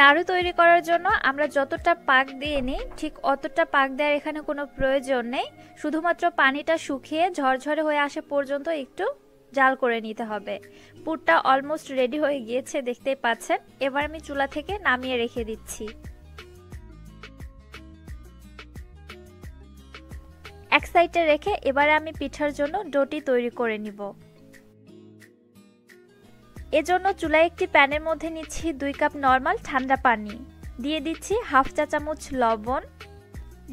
Speaker 1: নাড়ু তৈরি করার জন্য আমরা যতটা পাক দিয়ে নিই, ঠিক অতটা পাক দেওয়ার এখানে কোনো প্রয়োজন নেই। শুধুমাত্র পানিটা শুকিয়ে ঝরঝরে হয়ে আসা পর্যন্ত একটু জাল করে নিতে হবে। পুরটা অলমোস্ট রেডি হয়ে গিয়েছে, দেখতেই পাচ্ছেন। এবার আমি চুলা থেকে নামিয়ে রেখে দিচ্ছি। এক সাইডে রেখে এবারে আমি পিঠার জন্য ডোটি তৈরি করে নিব। এজন্য চুলায় একটি প্যানের মধ্যে নিচ্ছি দুই কাপ নর্মাল ঠান্ডা পানি। দিয়ে দিচ্ছি হাফ চা চামচ লবণ।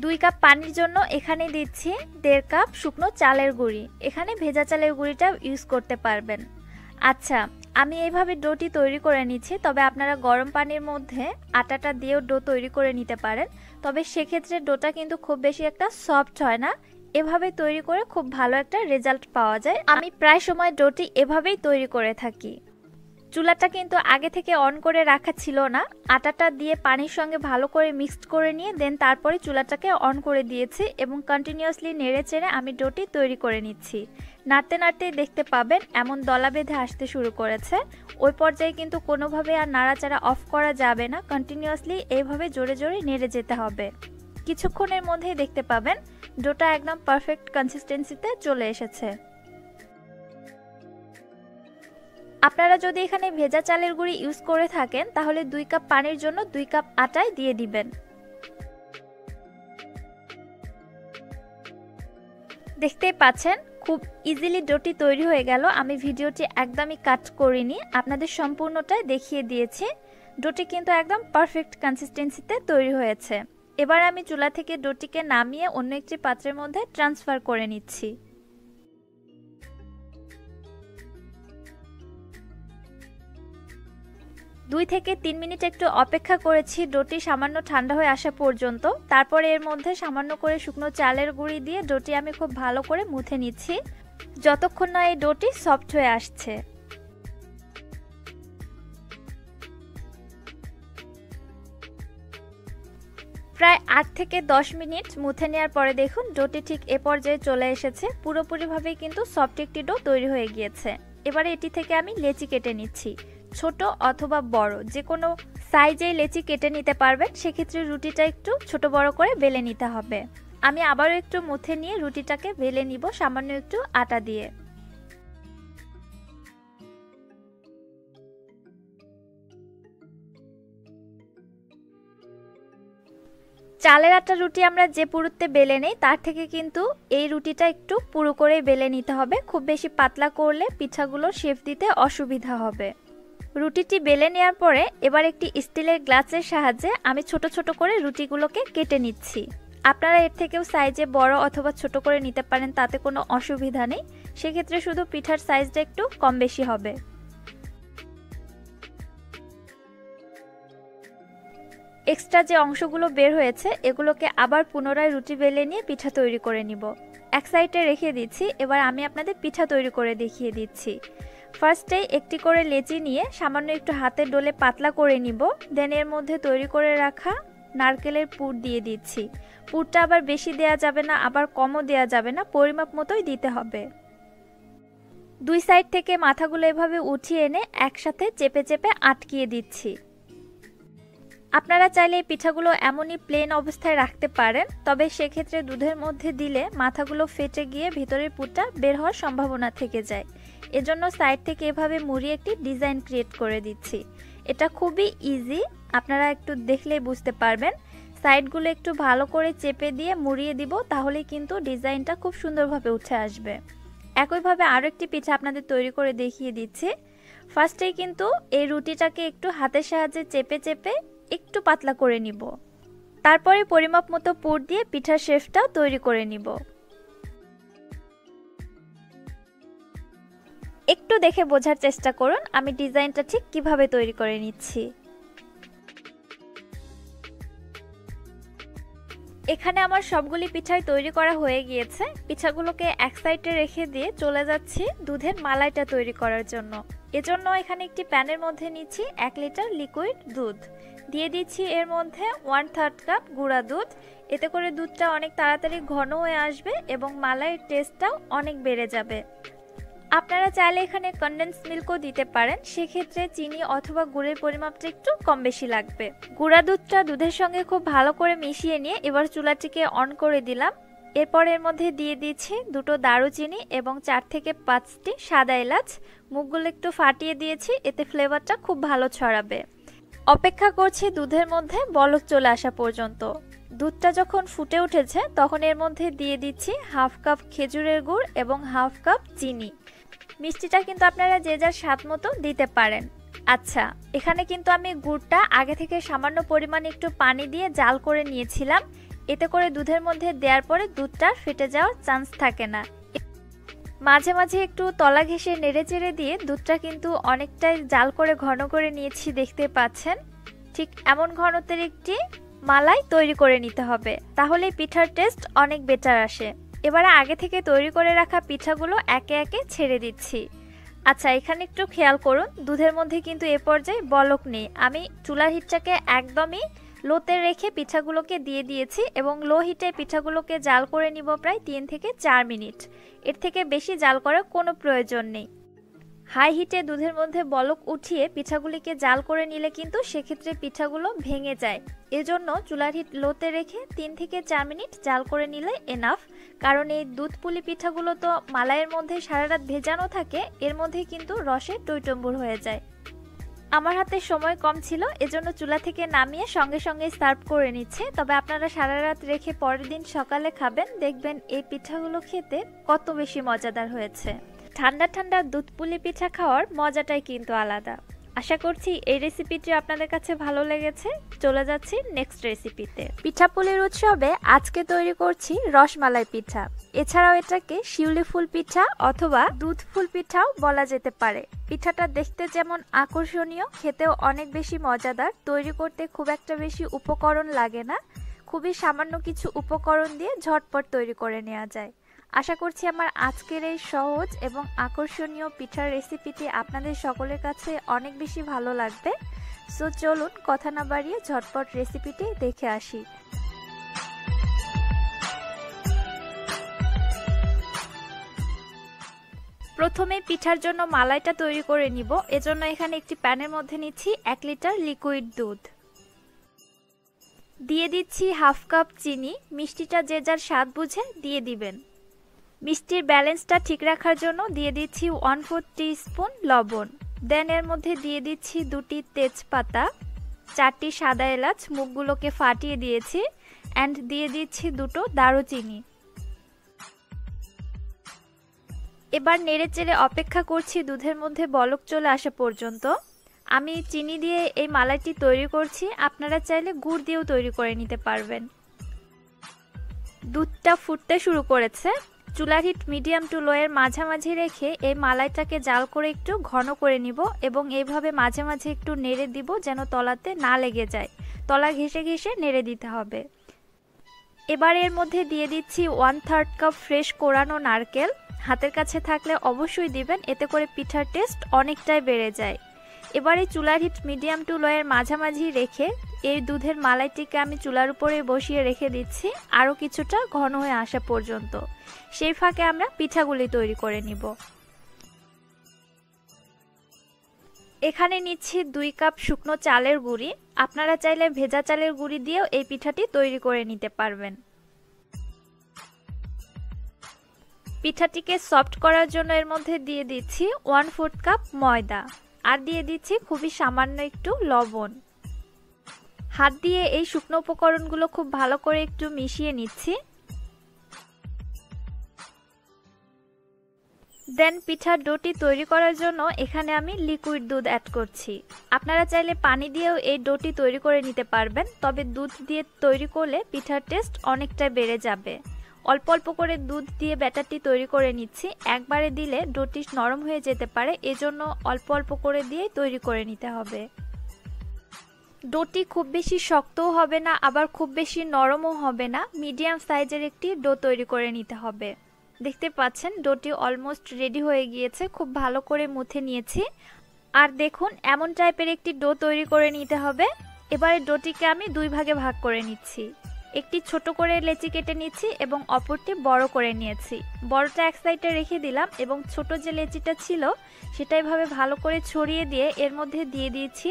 Speaker 1: দুই কাপ পানির জন্য এখানে দিচ্ছি দেড় কাপ শুকনো চালের গুঁড়ি। এখানে ভেজা চালের গুঁড়িটা ইউজ করতে পারবেন। আচ্ছা আমি এইভাবে ডোটি তৈরি করে নিচ্ছি, তবে আপনারা গরম পানির মধ্যে আটাটা দিয়েও ডো তৈরি করে নিতে পারেন। তবে সেক্ষেত্রে ডোটা কিন্তু খুব বেশি একটা সফট হয় না। এভাবে তৈরি করে খুব ভালো একটা রেজাল্ট পাওয়া যায়। আমি প্রায় সময় ডোটি এভাবেই তৈরি করে থাকি। চুলাটা কিন্তু আগে থেকে অন করে রাখা ছিল না। আটাটা দিয়ে পানির সঙ্গে ভালো করে মিক্সড করে নিয়ে দেন তারপরে চুলাটাকে অন করে দিয়েছি এবং কন্টিনিউয়াসলি নেড়ে চেড়ে আমি ডোটি তৈরি করে নিচ্ছি। নাড়তে নাড়তেই দেখতে পাবেন এমন দলা বেঁধে আসতে শুরু করেছে। ওই পর্যায়ে কিন্তু কোনোভাবে আর নাড়াচাড়া অফ করা যাবে না। কন্টিনিউয়াসলি এইভাবে জোরে জোরে নেড়ে যেতে হবে। কিছুক্ষণের মধ্যেই দেখতে পাবেন ডোটা একদম পারফেক্ট কনসিস্টেন্সিতে চলে এসেছে। আপনারা যদি এখানে ভেজা চালের গুঁড়ি ইউজ করে থাকেন, তাহলে দুই কাপ পানির জন্য দুই কাপ আটায় দিয়ে দিবেন। দেখতেই পাচ্ছেন, খুব ইজিলি ডোটি তৈরি হয়ে গেল। আমি ভিডিওটি একদমই কাট করিনি, আপনাদের সম্পূর্ণটাই দেখিয়ে দিয়েছি। ডোটি কিন্তু একদম পারফেক্ট কনসিস্টেন্সিতে তৈরি হয়েছে। এবার আমি চুলা থেকে ডোটিকে নামিয়ে অন্য একটি পাত্রের মধ্যে ট্রান্সফার করে নিচ্ছি। দুই থেকে তিন মিনিট একটু অপেক্ষা করেছি, ডোটি সামান্য ঠান্ডা হয়ে আসা পর্যন্ত। তারপরে এর মধ্যে সামান্য করে শুকনো চালের গুঁড়ি দিয়ে ডোটি আমি খুব ভালো করে মুথে নিচ্ছি। যতক্ষণ না এই ডোটি সফট হয়ে আসছে। প্রায় আট থেকে দশ মিনিট মুথে নেওয়ার পরে দেখুন, ডোটি ঠিক এ পর্যায়ে চলে এসেছে। পুরোপুরিভাবেই কিন্তু সফট একটি ডো তৈরি হয়ে গিয়েছে। এবারে এটি থেকে আমি লেচি কেটে নিচ্ছি। ছোট অথবা বড় যে কোনো সাইজে লেচি কেটে নিতে পারবেন, সেক্ষেত্রে রুটিটা একটু ছোট বড় করে বেলে নিতে হবে। আমি আবারও একটু মুথে নিয়ে রুটিটাকে বেলে নিব, সামান্য একটু আটা দিয়ে। চালের আটা রুটি আমরা যে পুরুত্বে বেলে নেই, তার থেকে কিন্তু এই রুটিটা একটু পুরো করে বেলে নিতে হবে। খুব বেশি পাতলা করলে পিঠাগুলো শেফ দিতে অসুবিধা হবে। রুটিটি বেলে নেওয়ার পরে এবার একটি স্টিলের গ্লাসের সাহায্যে আমি ছোট ছোট করে রুটিগুলোকে কেটে নিচ্ছি। আপনারা এর থেকেও সাইজে বড় অথবা ছোট করে নিতে পারেন, তাতে কোনো অসুবিধা নেই। সেক্ষেত্রে শুধু পিঠার সাইজটা একটু কম বেশি হবে। এক্সট্রা যে অংশগুলো বের হয়েছে, এগুলোকে আবার পুনরায় রুটি বেলে নিয়ে পিঠা তৈরি করে নিব। এক সাইডে রেখে দিচ্ছি, এবার আমি আপনাদের পিঠা তৈরি করে দেখিয়ে দিচ্ছি। ফার্স্টে একটি করে লেচি নিয়ে সামান্য একটু হাতে ডোলে পাতলা করে নিব। দেন এর মধ্যে তৈরি করে রাখা নারকেলের পুর দিয়ে দিচ্ছি। পুরটা আবার বেশি দেয়া যাবে না, আবার কমও দেয়া যাবে না, পরিমাপ মতোই দিতে হবে। দুই সাইড থেকে মাথাগুলো এভাবে উঠিয়ে এনে একসাথে চেপে চেপে আটকিয়ে দিচ্ছি। আপনারা চাইলে এই পিঠাগুলো এমনই প্লেন অবস্থায় রাখতে পারেন, তবে সেক্ষেত্রে দুধের মধ্যে দিলে মাথাগুলো ফেটে গিয়ে ভিতরের পুরটা বের হওয়ার সম্ভাবনা থেকে যায়। এজন্য সাইড থেকে এভাবে মুড়িয়ে একটি ডিজাইন ক্রিয়েট করে দিচ্ছি। এটা খুবই ইজি আপনারা একটু দেখলেই বুঝতে পারবেন। সাইডগুলো একটু ভালো করে চেপে দিয়ে মুড়িয়ে দিব, তাহলে কিন্তু ডিজাইনটা খুব সুন্দরভাবে উঠে আসবে। একইভাবে আরও একটি পিঠা আপনাদের তৈরি করে দেখিয়ে দিচ্ছি। ফার্স্টেই কিন্তু এই রুটিটাকে একটু হাতের সাহায্যে চেপে চেপে একটু পাতলা করে নিব। তারপরে পরিমাপ মতো পুর দিয়ে পিঠার শেফটা তৈরি করে নিব। একটু দেখে বোঝার চেষ্টা করুন, আমি ডিজাইনটা ঠিক কীভাবে তৈরি করে নিচ্ছি। এখানে আমার সবগুলি পিঠাই তৈরি করা হয়ে গিয়েছে। পিঠাগুলোকে এক সাইডে রেখে দিয়ে চলে যাচ্ছি দুধের মালাইটা তৈরি করার জন্য। এজন্য এখানে একটি প্যানের মধ্যে নিচ্ছি এক লিটার লিকুইড দুধ। দিয়ে দিচ্ছি এর মধ্যে ওয়ান থার্ড কাপ গুঁড়া দুধ। এতে করে দুধটা অনেক তাড়াতাড়ি ঘন হয়ে আসবে এবং মালাইয়ের টেস্টটাও অনেক বেড়ে যাবে। আপনারা চাইলে এখানে কন্ডেন্স মিল্কও দিতে পারেন। সেক্ষেত্রে চিনি অথবা গুড়ের পরিমাপটা একটু কম বেশি লাগবে। গুঁড়া দুধটা দুধের সঙ্গে খুব ভালো করে মিশিয়ে নিয়ে এবার চুলাটিকে অন করে দিলাম। এরপর এর মধ্যে দিয়ে দিচ্ছি দুটো দারুচিনি এবং চার থেকে পাঁচটি সাদা এলাচ। মুখগুলো একটু ফাটিয়ে দিয়েছি, এতে ফ্লেভারটা খুব ভালো ছড়াবে। অপেক্ষা করছি দুধের মধ্যে বলক চলে আসা পর্যন্ত। দুধটা যখন ফুটে উঠেছে, তখন এর মধ্যে দিয়ে দিচ্ছি হাফ কাপ খেজুরের গুড় এবং হাফ কাপ চিনি। মিষ্টিটা কিন্তু আপনারা যে যার স্বাদ মতো দিতে পারেন। আচ্ছা এখানে কিন্তু আমি গুড়টা আগে থেকে সামান্য পরিমাণে একটু পানি দিয়ে জাল করে নিয়েছিলাম। এতে করে দুধের মধ্যে দেওয়ার পরে দুধটা ফেটে যাওয়ার চান্স থাকে না। মাঝে মাঝে একটু তলা ঘেঁষে নেড়ে চেড়ে দিয়ে দুধটা কিন্তু অনেকটাই জাল করে ঘন করে নিয়েছি, দেখতে পাচ্ছেন? ঠিক এমন ঘনত্বের একটি মালাই তৈরি করে নিতে হবে। তাহলে পিঠার টেস্ট অনেক বেটার আসে। এবারে আগে থেকে তৈরি করে রাখা পিঠাগুলো একে একে ছেড়ে দিচ্ছি। আচ্ছা এখানে একটু খেয়াল করুন, দুধের মধ্যে কিন্তু এ পর্যায়ে বলক নেই। আমি চুলার হিটটাকে একদমই লোতে রেখে পিঠাগুলোকে দিয়ে দিয়েছি এবং লো হিটে পিঠাগুলোকে জাল করে নিব প্রায় তিন থেকে চার মিনিট। এর থেকে বেশি জাল করার কোনো প্রয়োজন নেই। হাই হিটে দুধের মধ্যে বলক উঠিয়ে পিঠাগুলিকে জাল করে নিলে কিন্তু সেক্ষেত্রে পিঠাগুলো ভেঙে যায়। এজন্য চুলার হিট লোতে রেখে তিন থেকে চার মিনিট জাল করে নিলে এনাফ কারণ এই দুধ পুলি পিঠাগুলো তো মালাইয়ের মধ্যে সারা রাত ভেজানো থাকে, এর মধ্যে কিন্তু রসে টইটম্বুর হয়ে যায়। আমার হাতে সময় কম ছিল, এজন্য চুলা থেকে নামিয়ে সঙ্গে সঙ্গে সার্ভ করে নিচ্ছে। তবে আপনারা সারা রাত রেখে পরের দিন সকালে খাবেন, দেখবেন এই পিঠাগুলো খেতে কত বেশি মজাদার হয়েছে। ঠান্ডা ঠান্ডা দুধ পুলি পিঠা খাওয়ার মজাটাই কিন্তু আলাদা। আশা করছি এই রেসিপিটি আপনাদের কাছে ভালো লেগেছে। চলে যাচ্ছি নেক্সট রেসিপিতে পিঠাপুলির উৎসবে আজকে তৈরি করছি রসমালাই পিঠা। এছাড়াও এটাকে শিউলি ফুল পিঠা অথবা দুধ ফুল পিঠাও বলা যেতে পারে। পিঠাটা দেখতে যেমন আকর্ষণীয়, খেতেও অনেক বেশি মজাদার। তৈরি করতে খুব একটা বেশি উপকরণ লাগে না। খুবই সামান্য কিছু উপকরণ দিয়ে ঝটপট তৈরি করে নেওয়া যায়। আশা করছি আমার আজকের এই সহজ এবং আকর্ষণীয় পিঠার রেসিপিটি আপনাদের সকলের কাছে অনেক বেশি ভালো লাগবে। সো চলুন কথা না বাড়িয়ে ঝটপট রেসিপিটি দেখে আসি। প্রথমে পিঠার জন্য মালাইটা তৈরি করে নিব। এজন্য এখানে একটি প্যানের মধ্যে নিচ্ছি এক লিটার লিকুইড দুধ। দিয়ে দিচ্ছি হাফ কাপ চিনি। মিষ্টিটা যে যার স্বাদ বুঝে দিয়ে দিবেন। মিষ্টির ব্যালেন্সটা ঠিক রাখার জন্য দিয়ে দিচ্ছি ওয়ান ফোর স্পুন লবণ। দেন এর মধ্যে দিয়ে দিচ্ছি দুটি তেজপাতা, চারটি সাদা এলাচ, মুখগুলোকে ফাটিয়ে দিয়েছি অ্যান্ড দিয়ে দিচ্ছি দুটো দারুচিনি। এবার নেড়ে চেড়ে অপেক্ষা করছি দুধের মধ্যে বলক চলে আসা পর্যন্ত। আমি চিনি দিয়ে এই মালাইটি তৈরি করছি, আপনারা চাইলে গুড় দিয়েও তৈরি করে নিতে পারবেন। দুধটা ফুটতে শুরু করেছে। চুলার হিট মিডিয়াম টু লোয়ের মাঝামাঝি রেখে এই মালাইটাকে জাল করে একটু ঘন করে নিব এবং এইভাবে মাঝে মাঝে একটু নেড়ে দিব যেন তলাতে না লেগে যায়। তলা ঘেঁষে ঘেঁষে নেড়ে দিতে হবে। এবার এর মধ্যে দিয়ে দিচ্ছি ওয়ান থার্ড কাপ ফ্রেশ কোরানো নারকেল। হাতের কাছে থাকলে অবশ্যই দিবেন, এতে করে পিঠার টেস্ট অনেকটাই বেড়ে যায়। এবারে চুলার হিট মিডিয়াম টু লোয়ের মাঝামাঝি রেখে এই দুধের মালাইটিকে আমি চুলার উপরে বসিয়ে রেখে দিচ্ছি আরও কিছুটা ঘন হয়ে আসা পর্যন্ত। সেই ফাঁকে আমরা পিঠাগুলি তৈরি করে নিব। এখানে নিচ্ছি দুই কাপ শুকনো চালের গুঁড়ি। আপনারা চাইলে ভেজা চালের গুঁড়ি দিয়েও এই পিঠাটি তৈরি করে নিতে পারবেন। পিঠাটিকে সফট করার জন্য এর মধ্যে দিয়ে দিচ্ছি ওয়ান ফোর্থ কাপ ময়দা। আর দিয়ে দিচ্ছি খুবই সামান্য একটু লবণ। হাত দিয়ে এই শুকনো উপকরণগুলো খুব ভালো করে একটু মিশিয়ে নিচ্ছি। দেন পিঠার ডোটি তৈরি করার জন্য এখানে আমি লিকুইড দুধ অ্যাড করছি। আপনারা চাইলে পানি দিয়েও এই ডোটি তৈরি করে নিতে পারবেন, তবে দুধ দিয়ে তৈরি করলে পিঠার টেস্ট অনেকটাই বেড়ে যাবে। অল্প অল্প করে দুধ দিয়ে ব্যাটারটি তৈরি করে নিচ্ছি। একবারে দিলে ডোটি নরম হয়ে যেতে পারে, এজন্য অল্প অল্প করে দিয়ে তৈরি করে নিতে হবে। ডোটি খুব বেশি শক্তও হবে না, আবার খুব বেশি নরমও হবে না, মিডিয়াম সাইজের একটি ডো তৈরি করে নিতে হবে। দেখতে পাচ্ছেন, ডোটি অলমোস্ট রেডি হয়ে গিয়েছে, খুব ভালো করে মুথে নিয়েছি। আর দেখুন, এমন টাইপের একটি ডো তৈরি করে নিতে হবে। এবারে ডোটিকে আমি দুই ভাগে ভাগ করে নিচ্ছি। একটি ছোট করে লেচি কেটে নিচ্ছি এবং অপরটি বড় করে নিয়েছি। বড়টা এক সাইডে রেখে দিলাম এবং ছোট যে লেচিটা ছিল, সেটা এভাবে ভালো করে ছড়িয়ে দিয়ে এর মধ্যে দিয়ে দিয়েছি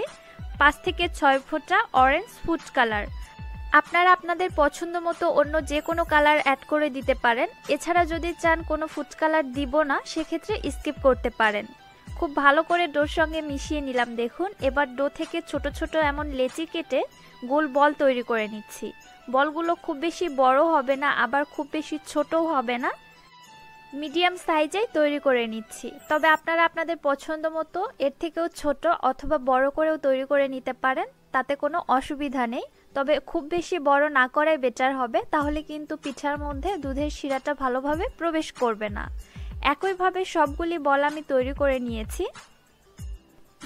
Speaker 1: পাঁচ থেকে ছয় ফোঁটা অরেঞ্জ ফুড কালার আপনারা আপনাদের পছন্দ মতো অন্য যে কোনো কালার অ্যাড করে দিতে পারেন। এছাড়া যদি চান কোনো ফুড কালার দিব না, সেক্ষেত্রে স্কিপ করতে পারেন। খুব ভালো করে ডোর সঙ্গে মিশিয়ে নিলাম, দেখুন। এবার ডো থেকে ছোট ছোট এমন লেচি কেটে গোল বল তৈরি করে নিচ্ছি। বলগুলো খুব বেশি বড় হবে না, আবার খুব বেশি ছোটও হবে না। মিডিয়াম সাইজেই তৈরি করে নিচ্ছি। তবে আপনারা আপনাদের পছন্দ মতো এর থেকেও ছোট অথবা বড় করেও তৈরি করে নিতে পারেন, তাতে কোনো অসুবিধা নেই। তবে খুব বেশি বড় না করাই বেটার হবে, তাহলে কিন্তু পিঠার মধ্যে দুধের শিরাটা ভালোভাবে প্রবেশ করবে না। একইভাবে সবগুলি বল আমি তৈরি করে নিয়েছি।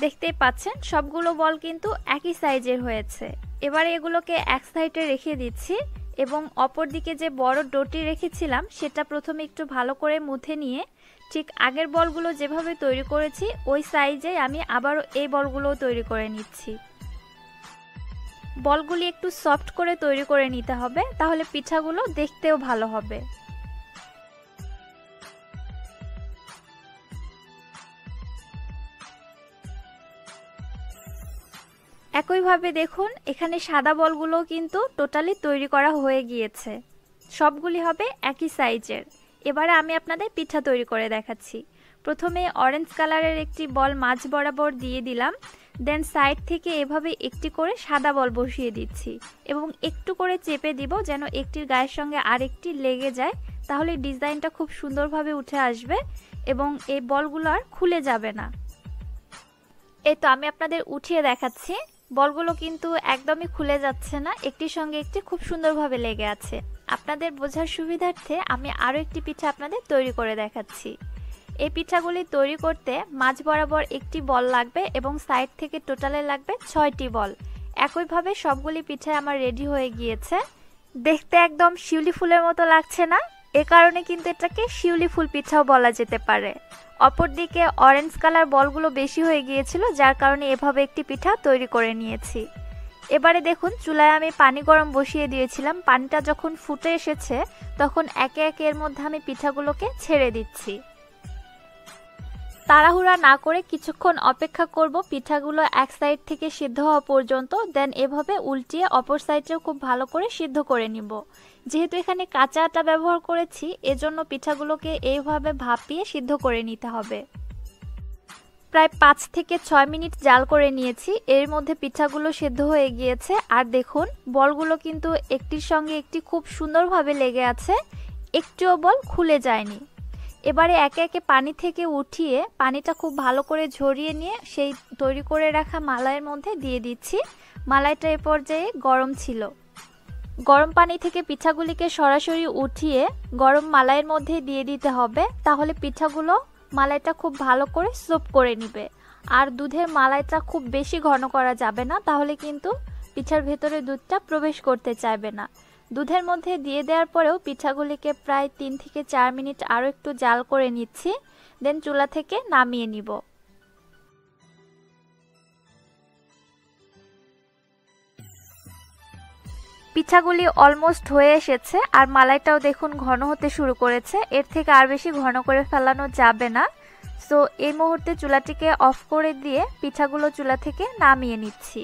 Speaker 1: দেখতেই পাচ্ছেন, সবগুলো বল কিন্তু একই সাইজের হয়েছে। এবার এগুলোকে এক সাইডে রেখে দিচ্ছি এবং অপর দিকে যে বড় ডোটি রেখেছিলাম, সেটা প্রথমে একটু ভালো করে মুথে নিয়ে ঠিক আগের বলগুলো যেভাবে তৈরি করেছি, ওই সাইজে আমি আবারও এই বলগুলোও তৈরি করে নিচ্ছি। বলগুলি একটু সফট করে তৈরি করে নিতে হবে, তাহলে পিঠাগুলো দেখতেও ভালো হবে। একইভাবে দেখুন, এখানে সাদা বলগুলো কিন্তু টোটালি তৈরি করা হয়ে গিয়েছে। সবগুলি হবে একই সাইজের। এবারে আমি আপনাদের পিঠা তৈরি করে দেখাচ্ছি। প্রথমে অরেঞ্জ কালারের একটি বল মাঝ বরাবর দিয়ে দিলাম দেন সাইড থেকে এভাবে একটি করে সাদা বল বসিয়ে দিচ্ছি এবং একটু করে চেপে দিব যেন একটির গায়ের সঙ্গে আরেকটি লেগে যায়, তাহলে ডিজাইনটা খুব সুন্দরভাবে উঠে আসবে এবং এই বলগুলো আর খুলে যাবে না। এই তো আমি আপনাদের উঠিয়ে দেখাচ্ছি। বলগুলো কিন্তু একদমই খুলে যাচ্ছে না, একটির সঙ্গে একটি খুব সুন্দরভাবে লেগে আছে। আপনাদের বোঝার সুবিধার্থে আমি আরও একটি পিঠা আপনাদের তৈরি করে দেখাচ্ছি। এই পিঠাগুলি তৈরি করতে মাঝ বরাবর একটি বল লাগবে এবং সাইড থেকে টোটালে লাগবে ছয়টি বল। একইভাবে সবগুলি পিঠা আমার রেডি হয়ে গিয়েছে। দেখতে একদম শিউলি ফুলের মতো লাগছে না, এ কারণে কিন্তু এটাকে শিউলি ফুল পিঠাও বলা যেতে পারে। অপরদিকে অরেঞ্জ কালার বলগুলো বেশি হয়ে গিয়েছিল, যার কারণে এভাবে একটি পিঠা তৈরি করে নিয়েছি। এবারে দেখুন, চুলায় আমি পানি গরম বসিয়ে দিয়েছিলাম। পানিটা যখন ফুটে এসেছে, তখন একে একে এর মধ্যে আমি পিঠাগুলোকে ছেড়ে দিচ্ছি। তাড়াহুড়া না করে কিছুক্ষণ অপেক্ষা করব। পিঠাগুলো এক সাইড থেকে সিদ্ধ হওয়া পর্যন্ত, দেন এভাবে উল্টিয়ে অপর সাইডেও খুব ভালো করে সিদ্ধ করে নিব। যেহেতু এখানে কাঁচা আটা ব্যবহার করেছি, এজন্য পিঠাগুলোকে এইভাবে ভাপিয়ে সিদ্ধ করে নিতে হবে। প্রায় পাঁচ থেকে ছয় মিনিট জাল করে নিয়েছি। এর মধ্যে পিঠাগুলো সেদ্ধ হয়ে গিয়েছে। আর দেখুন, বলগুলো কিন্তু একটির সঙ্গে একটি খুব সুন্দরভাবে লেগে আছে। একটিও বল খুলে যায়নি। এবারে একে একে পানি থেকে উঠিয়ে পানিটা খুব ভালো করে ঝরিয়ে নিয়ে সেই তৈরি করে রাখা মালাইয়ের মধ্যে দিয়ে দিচ্ছি। মালাইটা এ পর্যায়ে গরম ছিল। গরম পানি থেকে পিঠাগুলিকে সরাসরি উঠিয়ে গরম মালাইয়ের মধ্যে দিয়ে দিতে হবে। তাহলে পিঠাগুলো মালাইটা খুব ভালো করে সোপ করে নিবে। আর দুধের মালাইটা খুব বেশি ঘন করা যাবে না, তাহলে কিন্তু পিঠার ভেতরে দুধটা প্রবেশ করতে চাইবে না। দুধের মধ্যে দিয়ে দেওয়ার পরেও পিঠাগুলিকে প্রায় তিন থেকে চার মিনিট আরও একটু জাল করে নিচ্ছি, দেন চুলা থেকে নামিয়ে নিব। পিঠাগুলি অলমোস্ট হয়ে এসেছে, আর মালাইটাও দেখুন ঘন হতে শুরু করেছে। এর থেকে আর বেশি ঘন করে ফেলানো যাবে না। সো এই মুহূর্তে চুলাটিকে অফ করে দিয়ে পিঠাগুলো চুলা থেকে নামিয়ে নিচ্ছি।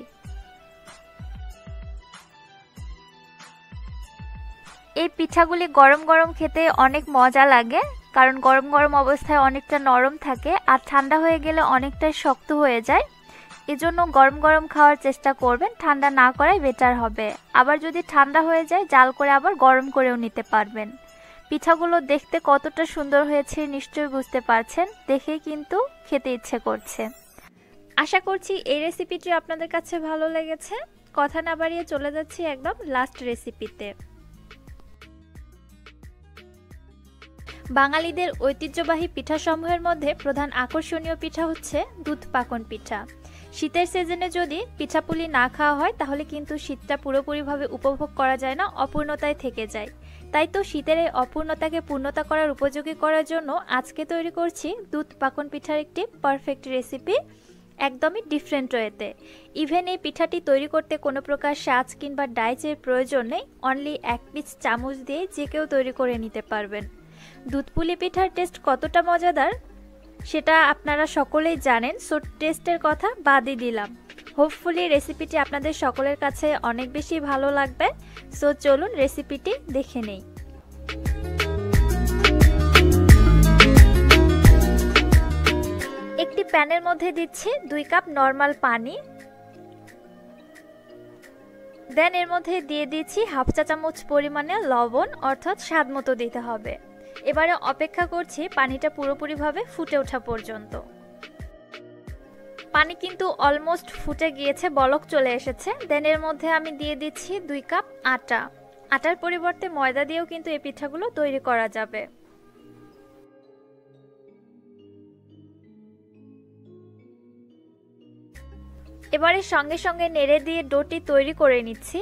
Speaker 1: এই পিঠাগুলি গরম গরম খেতে অনেক মজা লাগে, কারণ গরম গরম অবস্থায় অনেকটা নরম থাকে, আর ঠান্ডা হয়ে গেলে অনেকটাই শক্ত হয়ে যায়। এজন্য গরম গরম খাওয়ার চেষ্টা করবেন। ঠান্ডা না করাই বেটার হবে। আবার যদি ঠান্ডা হয়ে যায়, জাল করে আবার গরম করেও নিতে পারবেন। পিঠাগুলো দেখতে কতটা সুন্দর হয়েছে নিশ্চয়ই বুঝতে পারছেন। দেখেই কিন্তু খেতে ইচ্ছে করছে। আশা করছি এই রেসিপিটি আপনাদের কাছে ভালো লেগেছে। কথা না বাড়িয়ে চলে যাচ্ছি একদম লাস্ট রেসিপিতে বাঙালিদের ঐতিহ্যবাহী পিঠাসমূহের মধ্যে প্রধান আকর্ষণীয় পিঠা হচ্ছে দুধ পাকন পিঠা। শীতের সিজনে যদি পিঠাপুলি না খাওয়া হয়, তাহলে কিন্তু শীতটা পুরোপুরিভাবে উপভোগ করা যায় না, অপূর্ণতায় থেকে যায়। তাই তো শীতের এই অপূর্ণতাকে পূর্ণতা করার উপযোগী করার জন্য আজকে তৈরি করছি দুধ পাকন পিঠার একটি পারফেক্ট রেসিপি একদমই ডিফারেন্ট ওয়েতে ইভেন এই পিঠাটি তৈরি করতে কোনো প্রকার সাজ কিংবা ডাইচের প্রয়োজন নেই অনলি এক পিস চামচ দিয়ে যে কেউ তৈরি করে নিতে পারবেন। দুধপুলি পিঠার টেস্ট কতটা মজাদার সেটা আপনারা সকলেই জানেন সো টেস্টের কথা বাদই দিলাম। হোপফুলি রেসিপিটি আপনাদের সকলের কাছে অনেক বেশি ভালো লাগবে। সো চলুন রেসিপিটি দেখে নেই। একটি প্যানের মধ্যে দিচ্ছি দুই কাপ নর্মাল পানি। দেন এর মধ্যে দিয়ে দিচ্ছি হাফ চা চামচ পরিমাণে লবণ, অর্থাৎ স্বাদ মতো দিতে হবে। এবারে অপেক্ষা করছি পানিটা পুরোপুরিভাবে ফুটে ওঠা পর্যন্ত। পানি কিন্তু অলমোস্ট ফুটে গিয়েছে, বলক চলে এসেছে। দেন এর মধ্যে আমি দিয়ে দিচ্ছি দুই কাপ আটা। আটার পরিবর্তে ময়দা দিয়েও কিন্তু এই পিঠাগুলো তৈরি করা যাবে। এবারে সঙ্গে সঙ্গে নেড়ে দিয়ে ডোটি তৈরি করে নিচ্ছি।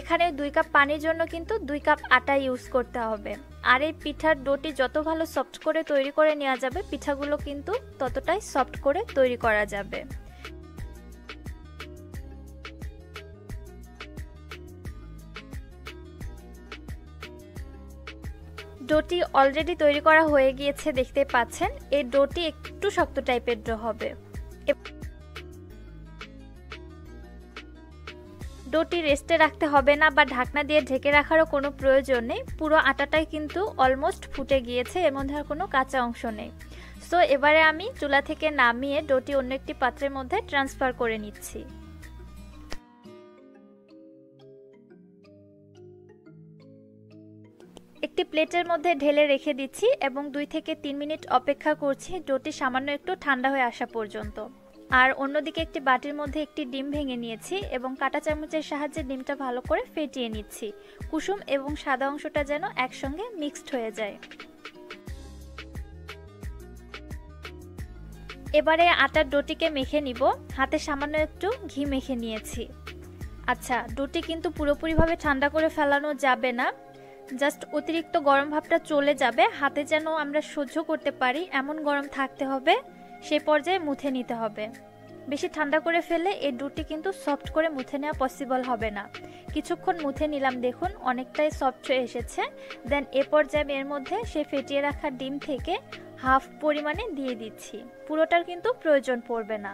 Speaker 1: এখানে দুই কাপ পানির জন্য কিন্তু দুই কাপ আটা ইউজ করতে হবে। আর এই পিঠার ডোটি যত ভালো সফট করে তৈরি করে নেওয়া যাবে, পিঠাগুলো কিন্তু ততটাই সফট করে তৈরি করা যাবে। ডোটি অলরেডি তৈরি করা হয়ে গিয়েছে, দেখতে পাচ্ছেন। এই ডোটি একটু শক্ত টাইপের ডো হবে। ডোটি রেস্টে রাখতে হবে না বা ঢাকনা দিয়ে ঢেকে রাখারও কোনো প্রয়োজন নেই। পুরো আটাটাই কিন্তু অলমোস্ট ফুটে গিয়েছে, এর মধ্যে আর কোনো কাঁচা অংশ নেই। সো এবারে আমি চুলা থেকে নামিয়ে ডোটি অন্য একটি পাত্রের মধ্যে ট্রান্সফার করে নিচ্ছি। একটি প্লেটের মধ্যে ঢেলে রেখে দিচ্ছি এবং দুই থেকে তিন মিনিট অপেক্ষা করছি ডোটি সামান্য একটু ঠান্ডা হয়ে আসা পর্যন্ত। আর অন্যদিকে একটি বাটির মধ্যে একটি ডিম ভেঙে নিয়েছি এবং কাটা চামচের সাহায্যে ডিমটা ভালো করে ফেটিয়ে নিচ্ছি। কুসুম এবং সাদা অংশটা যেন একসঙ্গে মিক্সড হয়ে যায়। এবারে আটার ডোটিকে মেখে নিব। হাতে সামান্য একটু ঘি মেখে নিয়েছি। আচ্ছা ডোটি কিন্তু পুরোপুরিভাবে ঠান্ডা করে ফেলানো যাবে না। জাস্ট অতিরিক্ত গরম ভাবটা চলে যাবে। হাতে যেন আমরা সহ্য করতে পারি, এমন গরম থাকতে হবে। সেই পর্যায়ে মুথে নিতে হবে। বেশি ঠান্ডা করে ফেললে এই ডুটি কিন্তু সফট করে মুথে নেওয়া পসিবল হবে না। কিছুক্ষণ মুথে নিলাম দেখুন, অনেকটাই সফট হয়ে এসেছে। দেন এ পর্যায়ে এর মধ্যে সে ফেটিয়ে রাখা ডিম থেকে হাফ পরিমাণে দিয়ে দিচ্ছি। পুরোটার কিন্তু প্রয়োজন পড়বে না।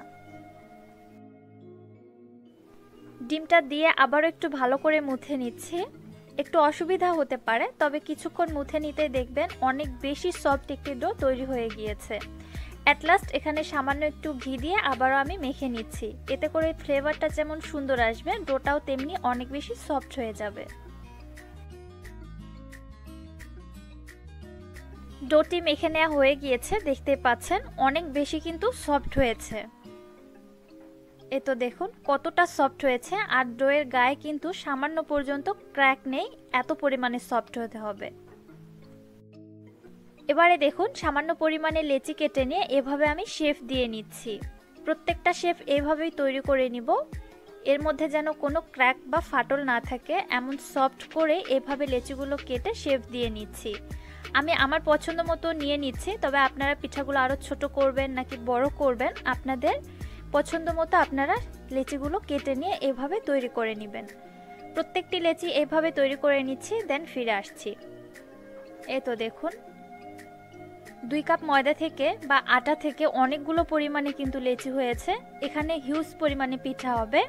Speaker 1: ডিমটা দিয়ে আবারও একটু ভালো করে মুথে নিচ্ছি। একটু অসুবিধা হতে পারে, তবে কিছুক্ষণ মুথে নিতে দেখবেন অনেক বেশি সফট একটি ডো তৈরি হয়ে গিয়েছে। অ্যাট লাস্ট এখানে সামান্য একটু ঘি দিয়ে আবারও আমি মেখে নিচ্ছি। এতে করে ফ্লেভারটা যেমন সুন্দর আসবে, ডোটাও তেমনি অনেক বেশি সফট হয়ে যাবে। ডোটি মেখে নেওয়া হয়ে গিয়েছে, দেখতে পাচ্ছেন, অনেক বেশি কিন্তু সফট হয়েছে। এ তো দেখুন, কতটা সফট হয়েছে, আর ডোয়ের গায়ে কিন্তু সামান্য পর্যন্ত ক্র্যাক নেই, এত পরিমাণে সফট হতে হবে। এবারে দেখুন, সামান্য পরিমাণে লেচি কেটে নিয়ে এভাবে আমি শেফ দিয়ে নিচ্ছি। প্রত্যেকটা শেফ এভাবেই তৈরি করে নিব। এর মধ্যে যেন কোনো ক্র্যাক বা ফাটল না থাকে, এমন সফট করে এভাবে লেচিগুলো কেটে শেফ দিয়ে নিচ্ছি। আমি আমার পছন্দ মতো নিয়ে নিচ্ছি, তবে আপনারা পিঠাগুলো আরও ছোট করবেন নাকি বড় করবেন, আপনাদের পছন্দ মতো আপনারা লেচিগুলো কেটে নিয়ে এভাবে তৈরি করে নেবেন। প্রত্যেকটি লেচি এভাবে তৈরি করে নিচ্ছি দেন ফিরে আসছি। এ তো দেখুন দুই কাপ ময়দা থেকে বা আটা থেকে অনেকগুলো পরিমাণে কিন্তু লেচি হয়েছে। এখানে হিউজ পরিমাণে পিঠা হবে।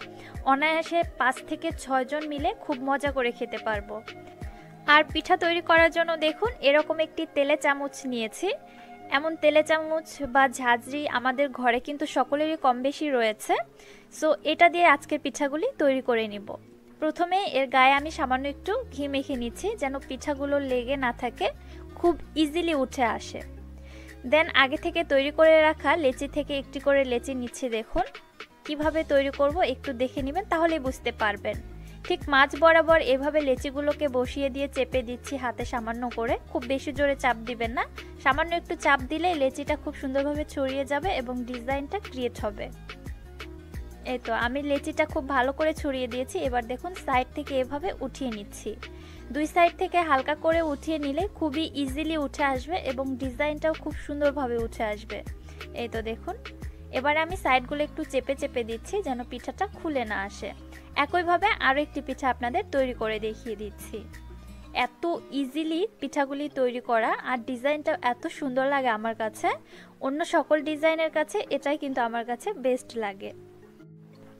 Speaker 1: অনায়াসে পাঁচ থেকে ছয়জন মিলে খুব মজা করে খেতে পারব। আর পিঠা তৈরি করার জন্য দেখুন, এরকম একটি তেলে চামচ নিয়েছি। এমন তেলে চামচ বা ঝাঁঝরি আমাদের ঘরে কিন্তু সকলেরই কম বেশি রয়েছে। সো এটা দিয়ে আজকের পিঠাগুলি তৈরি করে নিব। প্রথমে এর গায়ে আমি সামান্য একটু ঘি মেখে নিচ্ছি যেন পিঠাগুলো লেগে না থাকে, খুব ইজিলি উঠে আসে। দেন আগে থেকে তৈরি করে রাখা লেচি থেকে একটি করে লেচি নিচ্ছে দেখুন। কীভাবে তৈরি করব একটু দেখে নেবেন তাহলে বুঝতে পারবেন। ঠিক মাছ বরাবর এভাবে লেচিগুলোকে বসিয়ে দিয়ে চেপে দিচ্ছি হাতে সামান্য করে। খুব বেশি জোরে চাপ দিবেন না। সামান্য একটু চাপ দিলে লেচিটা খুব সুন্দরভাবে ছড়িয়ে যাবে এবং ডিজাইনটা ক্রিয়েট হবে। এই তো, আমি লেচিটা খুব ভালো করে ছড়িয়ে দিয়েছি। এবার দেখুন, সাইড থেকে এভাবে উঠিয়ে নিচ্ছি। দুই সাইড থেকে হালকা করে উঠিয়ে নিলে খুবই ইজিলি উঠে আসবে এবং ডিজাইনটাও খুব সুন্দরভাবে উঠে আসবে। এই তো দেখুন। এবারে আমি সাইডগুলো একটু চেপে চেপে দিচ্ছি যেন পিঠাটা খুলে না আসে। একইভাবে আরও একটি পিঠা আপনাদের তৈরি করে দেখিয়ে দিচ্ছি। এত ইজিলি পিঠাগুলি তৈরি করা আর ডিজাইনটা এত সুন্দর লাগে আমার কাছে। অন্য সকল ডিজাইনের কাছে এটাই কিন্তু আমার কাছে বেস্ট লাগে।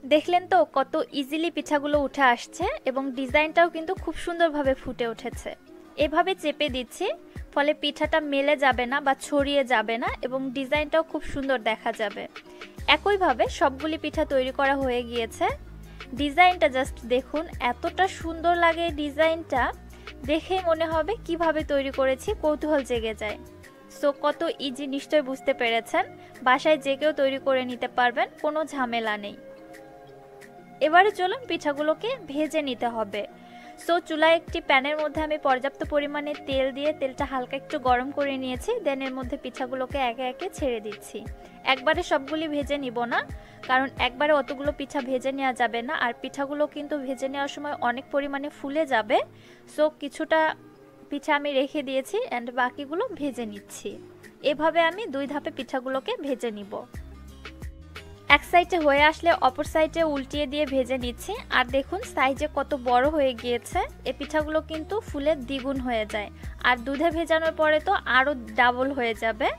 Speaker 1: দেখলেন তো কত ইজিলি পিঠাগুলো উঠে আসছে এবং ডিজাইনটাও কিন্তু খুব সুন্দরভাবে ফুটে উঠেছে। এভাবে চেপে দিচ্ছি, ফলে পিঠাটা মেলে যাবে না বা ছড়িয়ে যাবে না এবং ডিজাইনটাও খুব সুন্দর দেখা যাবে। একইভাবে সবগুলি পিঠা তৈরি করা হয়ে গিয়েছে। ডিজাইনটা জাস্ট দেখুন, এতটা সুন্দর লাগে ডিজাইনটা। দেখে মনে হবে কীভাবে তৈরি করেছি, কৌতূহল জেগে যায়। সো কত ইজি নিশ্চয় বুঝতে পেরেছেন। বাসায় যে কেউ তৈরি করে নিতে পারবেন, কোনো ঝামেলা নেই। এবারে চলুন পিঠাগুলোকে ভেজে নিতে হবে। সো চুলায় একটি প্যানের মধ্যে আমি পর্যাপ্ত পরিমাণে তেল দিয়ে তেলটা হালকা একটু গরম করে নিয়েছি দেন এর মধ্যে পিঠাগুলোকে একে একে ছেড়ে দিচ্ছি। একবারে সবগুলি ভেজে নিব না, কারণ একবারে অতগুলো পিঠা ভেজে নেওয়া যাবে না, আর পিঠাগুলো কিন্তু ভেজে নেওয়ার সময় অনেক পরিমাণে ফুলে যাবে। সো কিছুটা পিঠা আমি রেখে দিয়েছি অ্যান্ড বাকিগুলো ভেজে নিচ্ছি। এভাবে আমি দুই ধাপে পিঠাগুলোকে ভেজে নিব। এক সাইডে হয়ে আসলে অপর সাইডে উল্টিয়ে দিয়ে ভেজে নিচ্ছি। আর দেখুন, সাইজে কত বড় হয়ে গিয়েছে। এই পিঠাগুলো কিন্তু ফুলে দ্বিগুণ হয়ে যায়। আর দুধে ভেজানোর পরে তো আরও ডাবল হয়ে যাবে।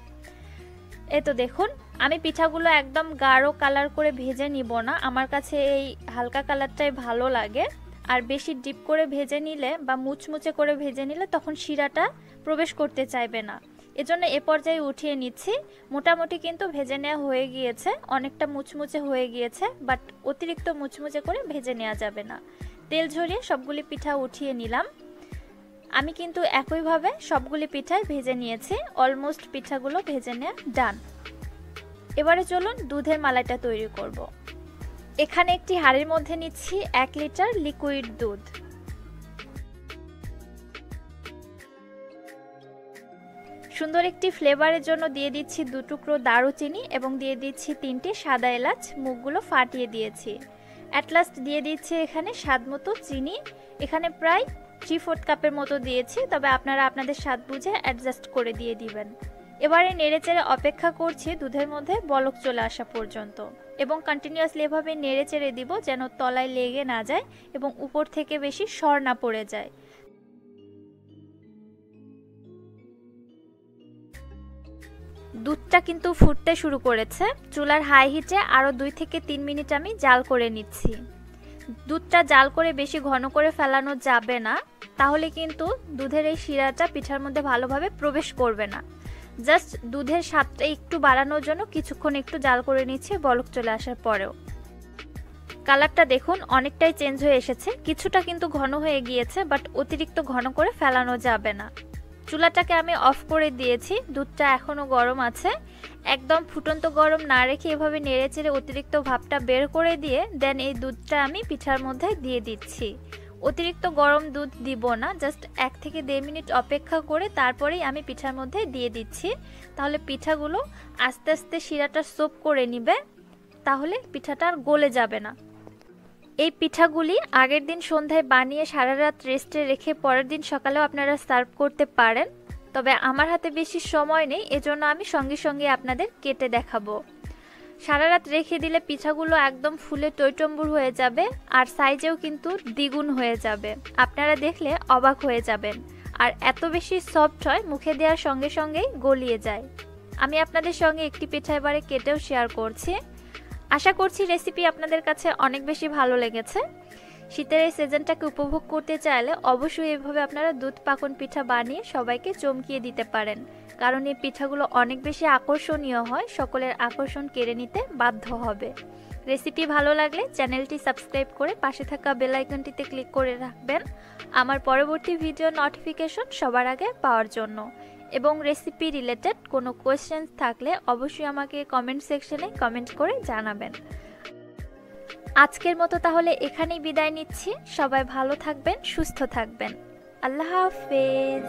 Speaker 1: এ তো দেখুন, আমি পিঠাগুলো একদম গাঢ় কালার করে ভেজে নিব না। আমার কাছে এই হালকা কালারটাই ভালো লাগে। আর বেশি ডিপ করে ভেজে নিলে বা মুচমুচে করে ভেজে নিলে তখন শিরাটা প্রবেশ করতে চাইবে না। এজন্য এ পর্যায়ে উঠিয়ে নিচ্ছি। মোটামুটি কিন্তু ভেজে নেওয়া হয়ে গিয়েছে। অনেকটা মুচমুচে হয়ে গিয়েছে বাট অতিরিক্ত মুচমুচে করে ভেজে নেওয়া যাবে না। তেল ঝরিয়ে সবগুলি পিঠা উঠিয়ে নিলাম। আমি কিন্তু একইভাবে সবগুলি পিঠাই ভেজে নিয়েছি। অলমোস্ট পিঠাগুলো ভেজে নেওয়া ডান এবারে চলুন দুধের মালাইটা তৈরি করব। এখানে একটি হাড়ির মধ্যে নিচ্ছি এক লিটার লিকুইড দুধ। সুন্দর একটি ফ্লেভারের জন্য দিয়ে দিচ্ছি দু টুকরো দারুচিনি এবং দিয়ে দিচ্ছি তিনটি সাদা এলাচ। মুখগুলো ফাটিয়ে দিয়েছি। অ্যাট লাস্ট দিয়ে দিচ্ছি এখানে স্বাদ মতো চিনি। এখানে প্রায় থ্রি ফোর্থ কাপের মতো দিয়েছি, তবে আপনারা আপনাদের স্বাদ বুঝে অ্যাডজাস্ট করে দিয়ে দিবেন। এবারে নেড়েচেড়ে অপেক্ষা করছি দুধের মধ্যে বলক চলে আসা পর্যন্ত এবং কন্টিনিউয়াসলি এভাবে নেড়েচেড়ে দিব যেন তলায় লেগে না যায় এবং উপর থেকে বেশি সর না পড়ে যায়। দুধটা কিন্তু ফুটতে শুরু করেছে। চুলার হাই হিটে আরও দুই থেকে তিন মিনিট আমি জাল করে নিচ্ছি। দুধটা জাল করে বেশি ঘন করে ফেলানো যাবে না, তাহলে কিন্তু দুধের এই শিরাটা পিঠার মধ্যে ভালোভাবে প্রবেশ করবে না। জাস্ট দুধের স্বাদটা একটু বাড়ানোর জন্য কিছুক্ষণ একটু জাল করে নিচ্ছি, বলক চলে আসার পরেও। কালারটা দেখুন অনেকটাই চেঞ্জ হয়ে এসেছে। কিছুটা কিন্তু ঘন হয়ে গিয়েছে, বাট অতিরিক্ত ঘন করে ফেলানো যাবে না। চুলাটাকে আমি অফ করে দিয়েছি। দুধটা এখনও গরম আছে। একদম ফুটন্ত গরম না রেখে এভাবে নেড়ে চেড়ে অতিরিক্ত ভাবটা বের করে দিয়ে দেন এই দুধটা আমি পিঠার মধ্যে দিয়ে দিচ্ছি। অতিরিক্ত গরম দুধ দিব না, জাস্ট এক থেকে দেড় মিনিট অপেক্ষা করে তারপরেই আমি পিঠার মধ্যে দিয়ে দিচ্ছি। তাহলে পিঠাগুলো আস্তে আস্তে শিরাটা সোপ করে নিবে, তাহলে পিঠাটা আর গলে যাবে না। এই পিঠাগুলি আগের দিন সন্ধ্যায় বানিয়ে সারা রাত রেস্টে রেখে পরের দিন সকালেও আপনারা সার্ভ করতে পারেন। তবে আমার হাতে বেশি সময় নেই, এজন্য আমি সঙ্গে সঙ্গে আপনাদের কেটে দেখাবো। সারা রাত রেখে দিলে পিঠাগুলো একদম ফুলে টৈটম্বুর হয়ে যাবে আর সাইজেও কিন্তু দ্বিগুণ হয়ে যাবে। আপনারা দেখলে অবাক হয়ে যাবেন। আর এত বেশি সফট হয়, মুখে দেওয়ার সঙ্গে সঙ্গেই গলিয়ে যায়। আমি আপনাদের সঙ্গে একটি পিঠা এবারে কেটেও শেয়ার করছি। আশা করছি রেসিপি আপনাদের কাছে অনেক বেশি ভালো লেগেছে। শীতের এই সিজনটাকে উপভোগ করতে চাইলে অবশ্যই এভাবে আপনারা দুধ, পাকন পিঠা বানিয়ে সবাইকে চমকিয়ে দিতে পারেন। কারণ এই পিঠাগুলো অনেক বেশি আকর্ষণীয় হয়, সকলের আকর্ষণ কেড়ে নিতে বাধ্য হবে। রেসিপি ভালো লাগলে চ্যানেলটি সাবস্ক্রাইব করে পাশে থাকা বেল আইকনটিতে ক্লিক করে রাখবেন। আমার পরবর্তী ভিডিও নোটিফিকেশন সবার আগে পাওয়ার জন্য। এবং রেসিপি রিলেটেড কোনো কোয়েশ্চেন্স থাকলে অবশ্যই আমাকে কমেন্ট সেকশনে কমেন্ট করে জানাবেন। আজকের মতো তাহলে এখানেই বিদায় নিচ্ছি। সবাই ভালো থাকবেন, সুস্থ থাকবেন। আল্লাহ হাফেজ।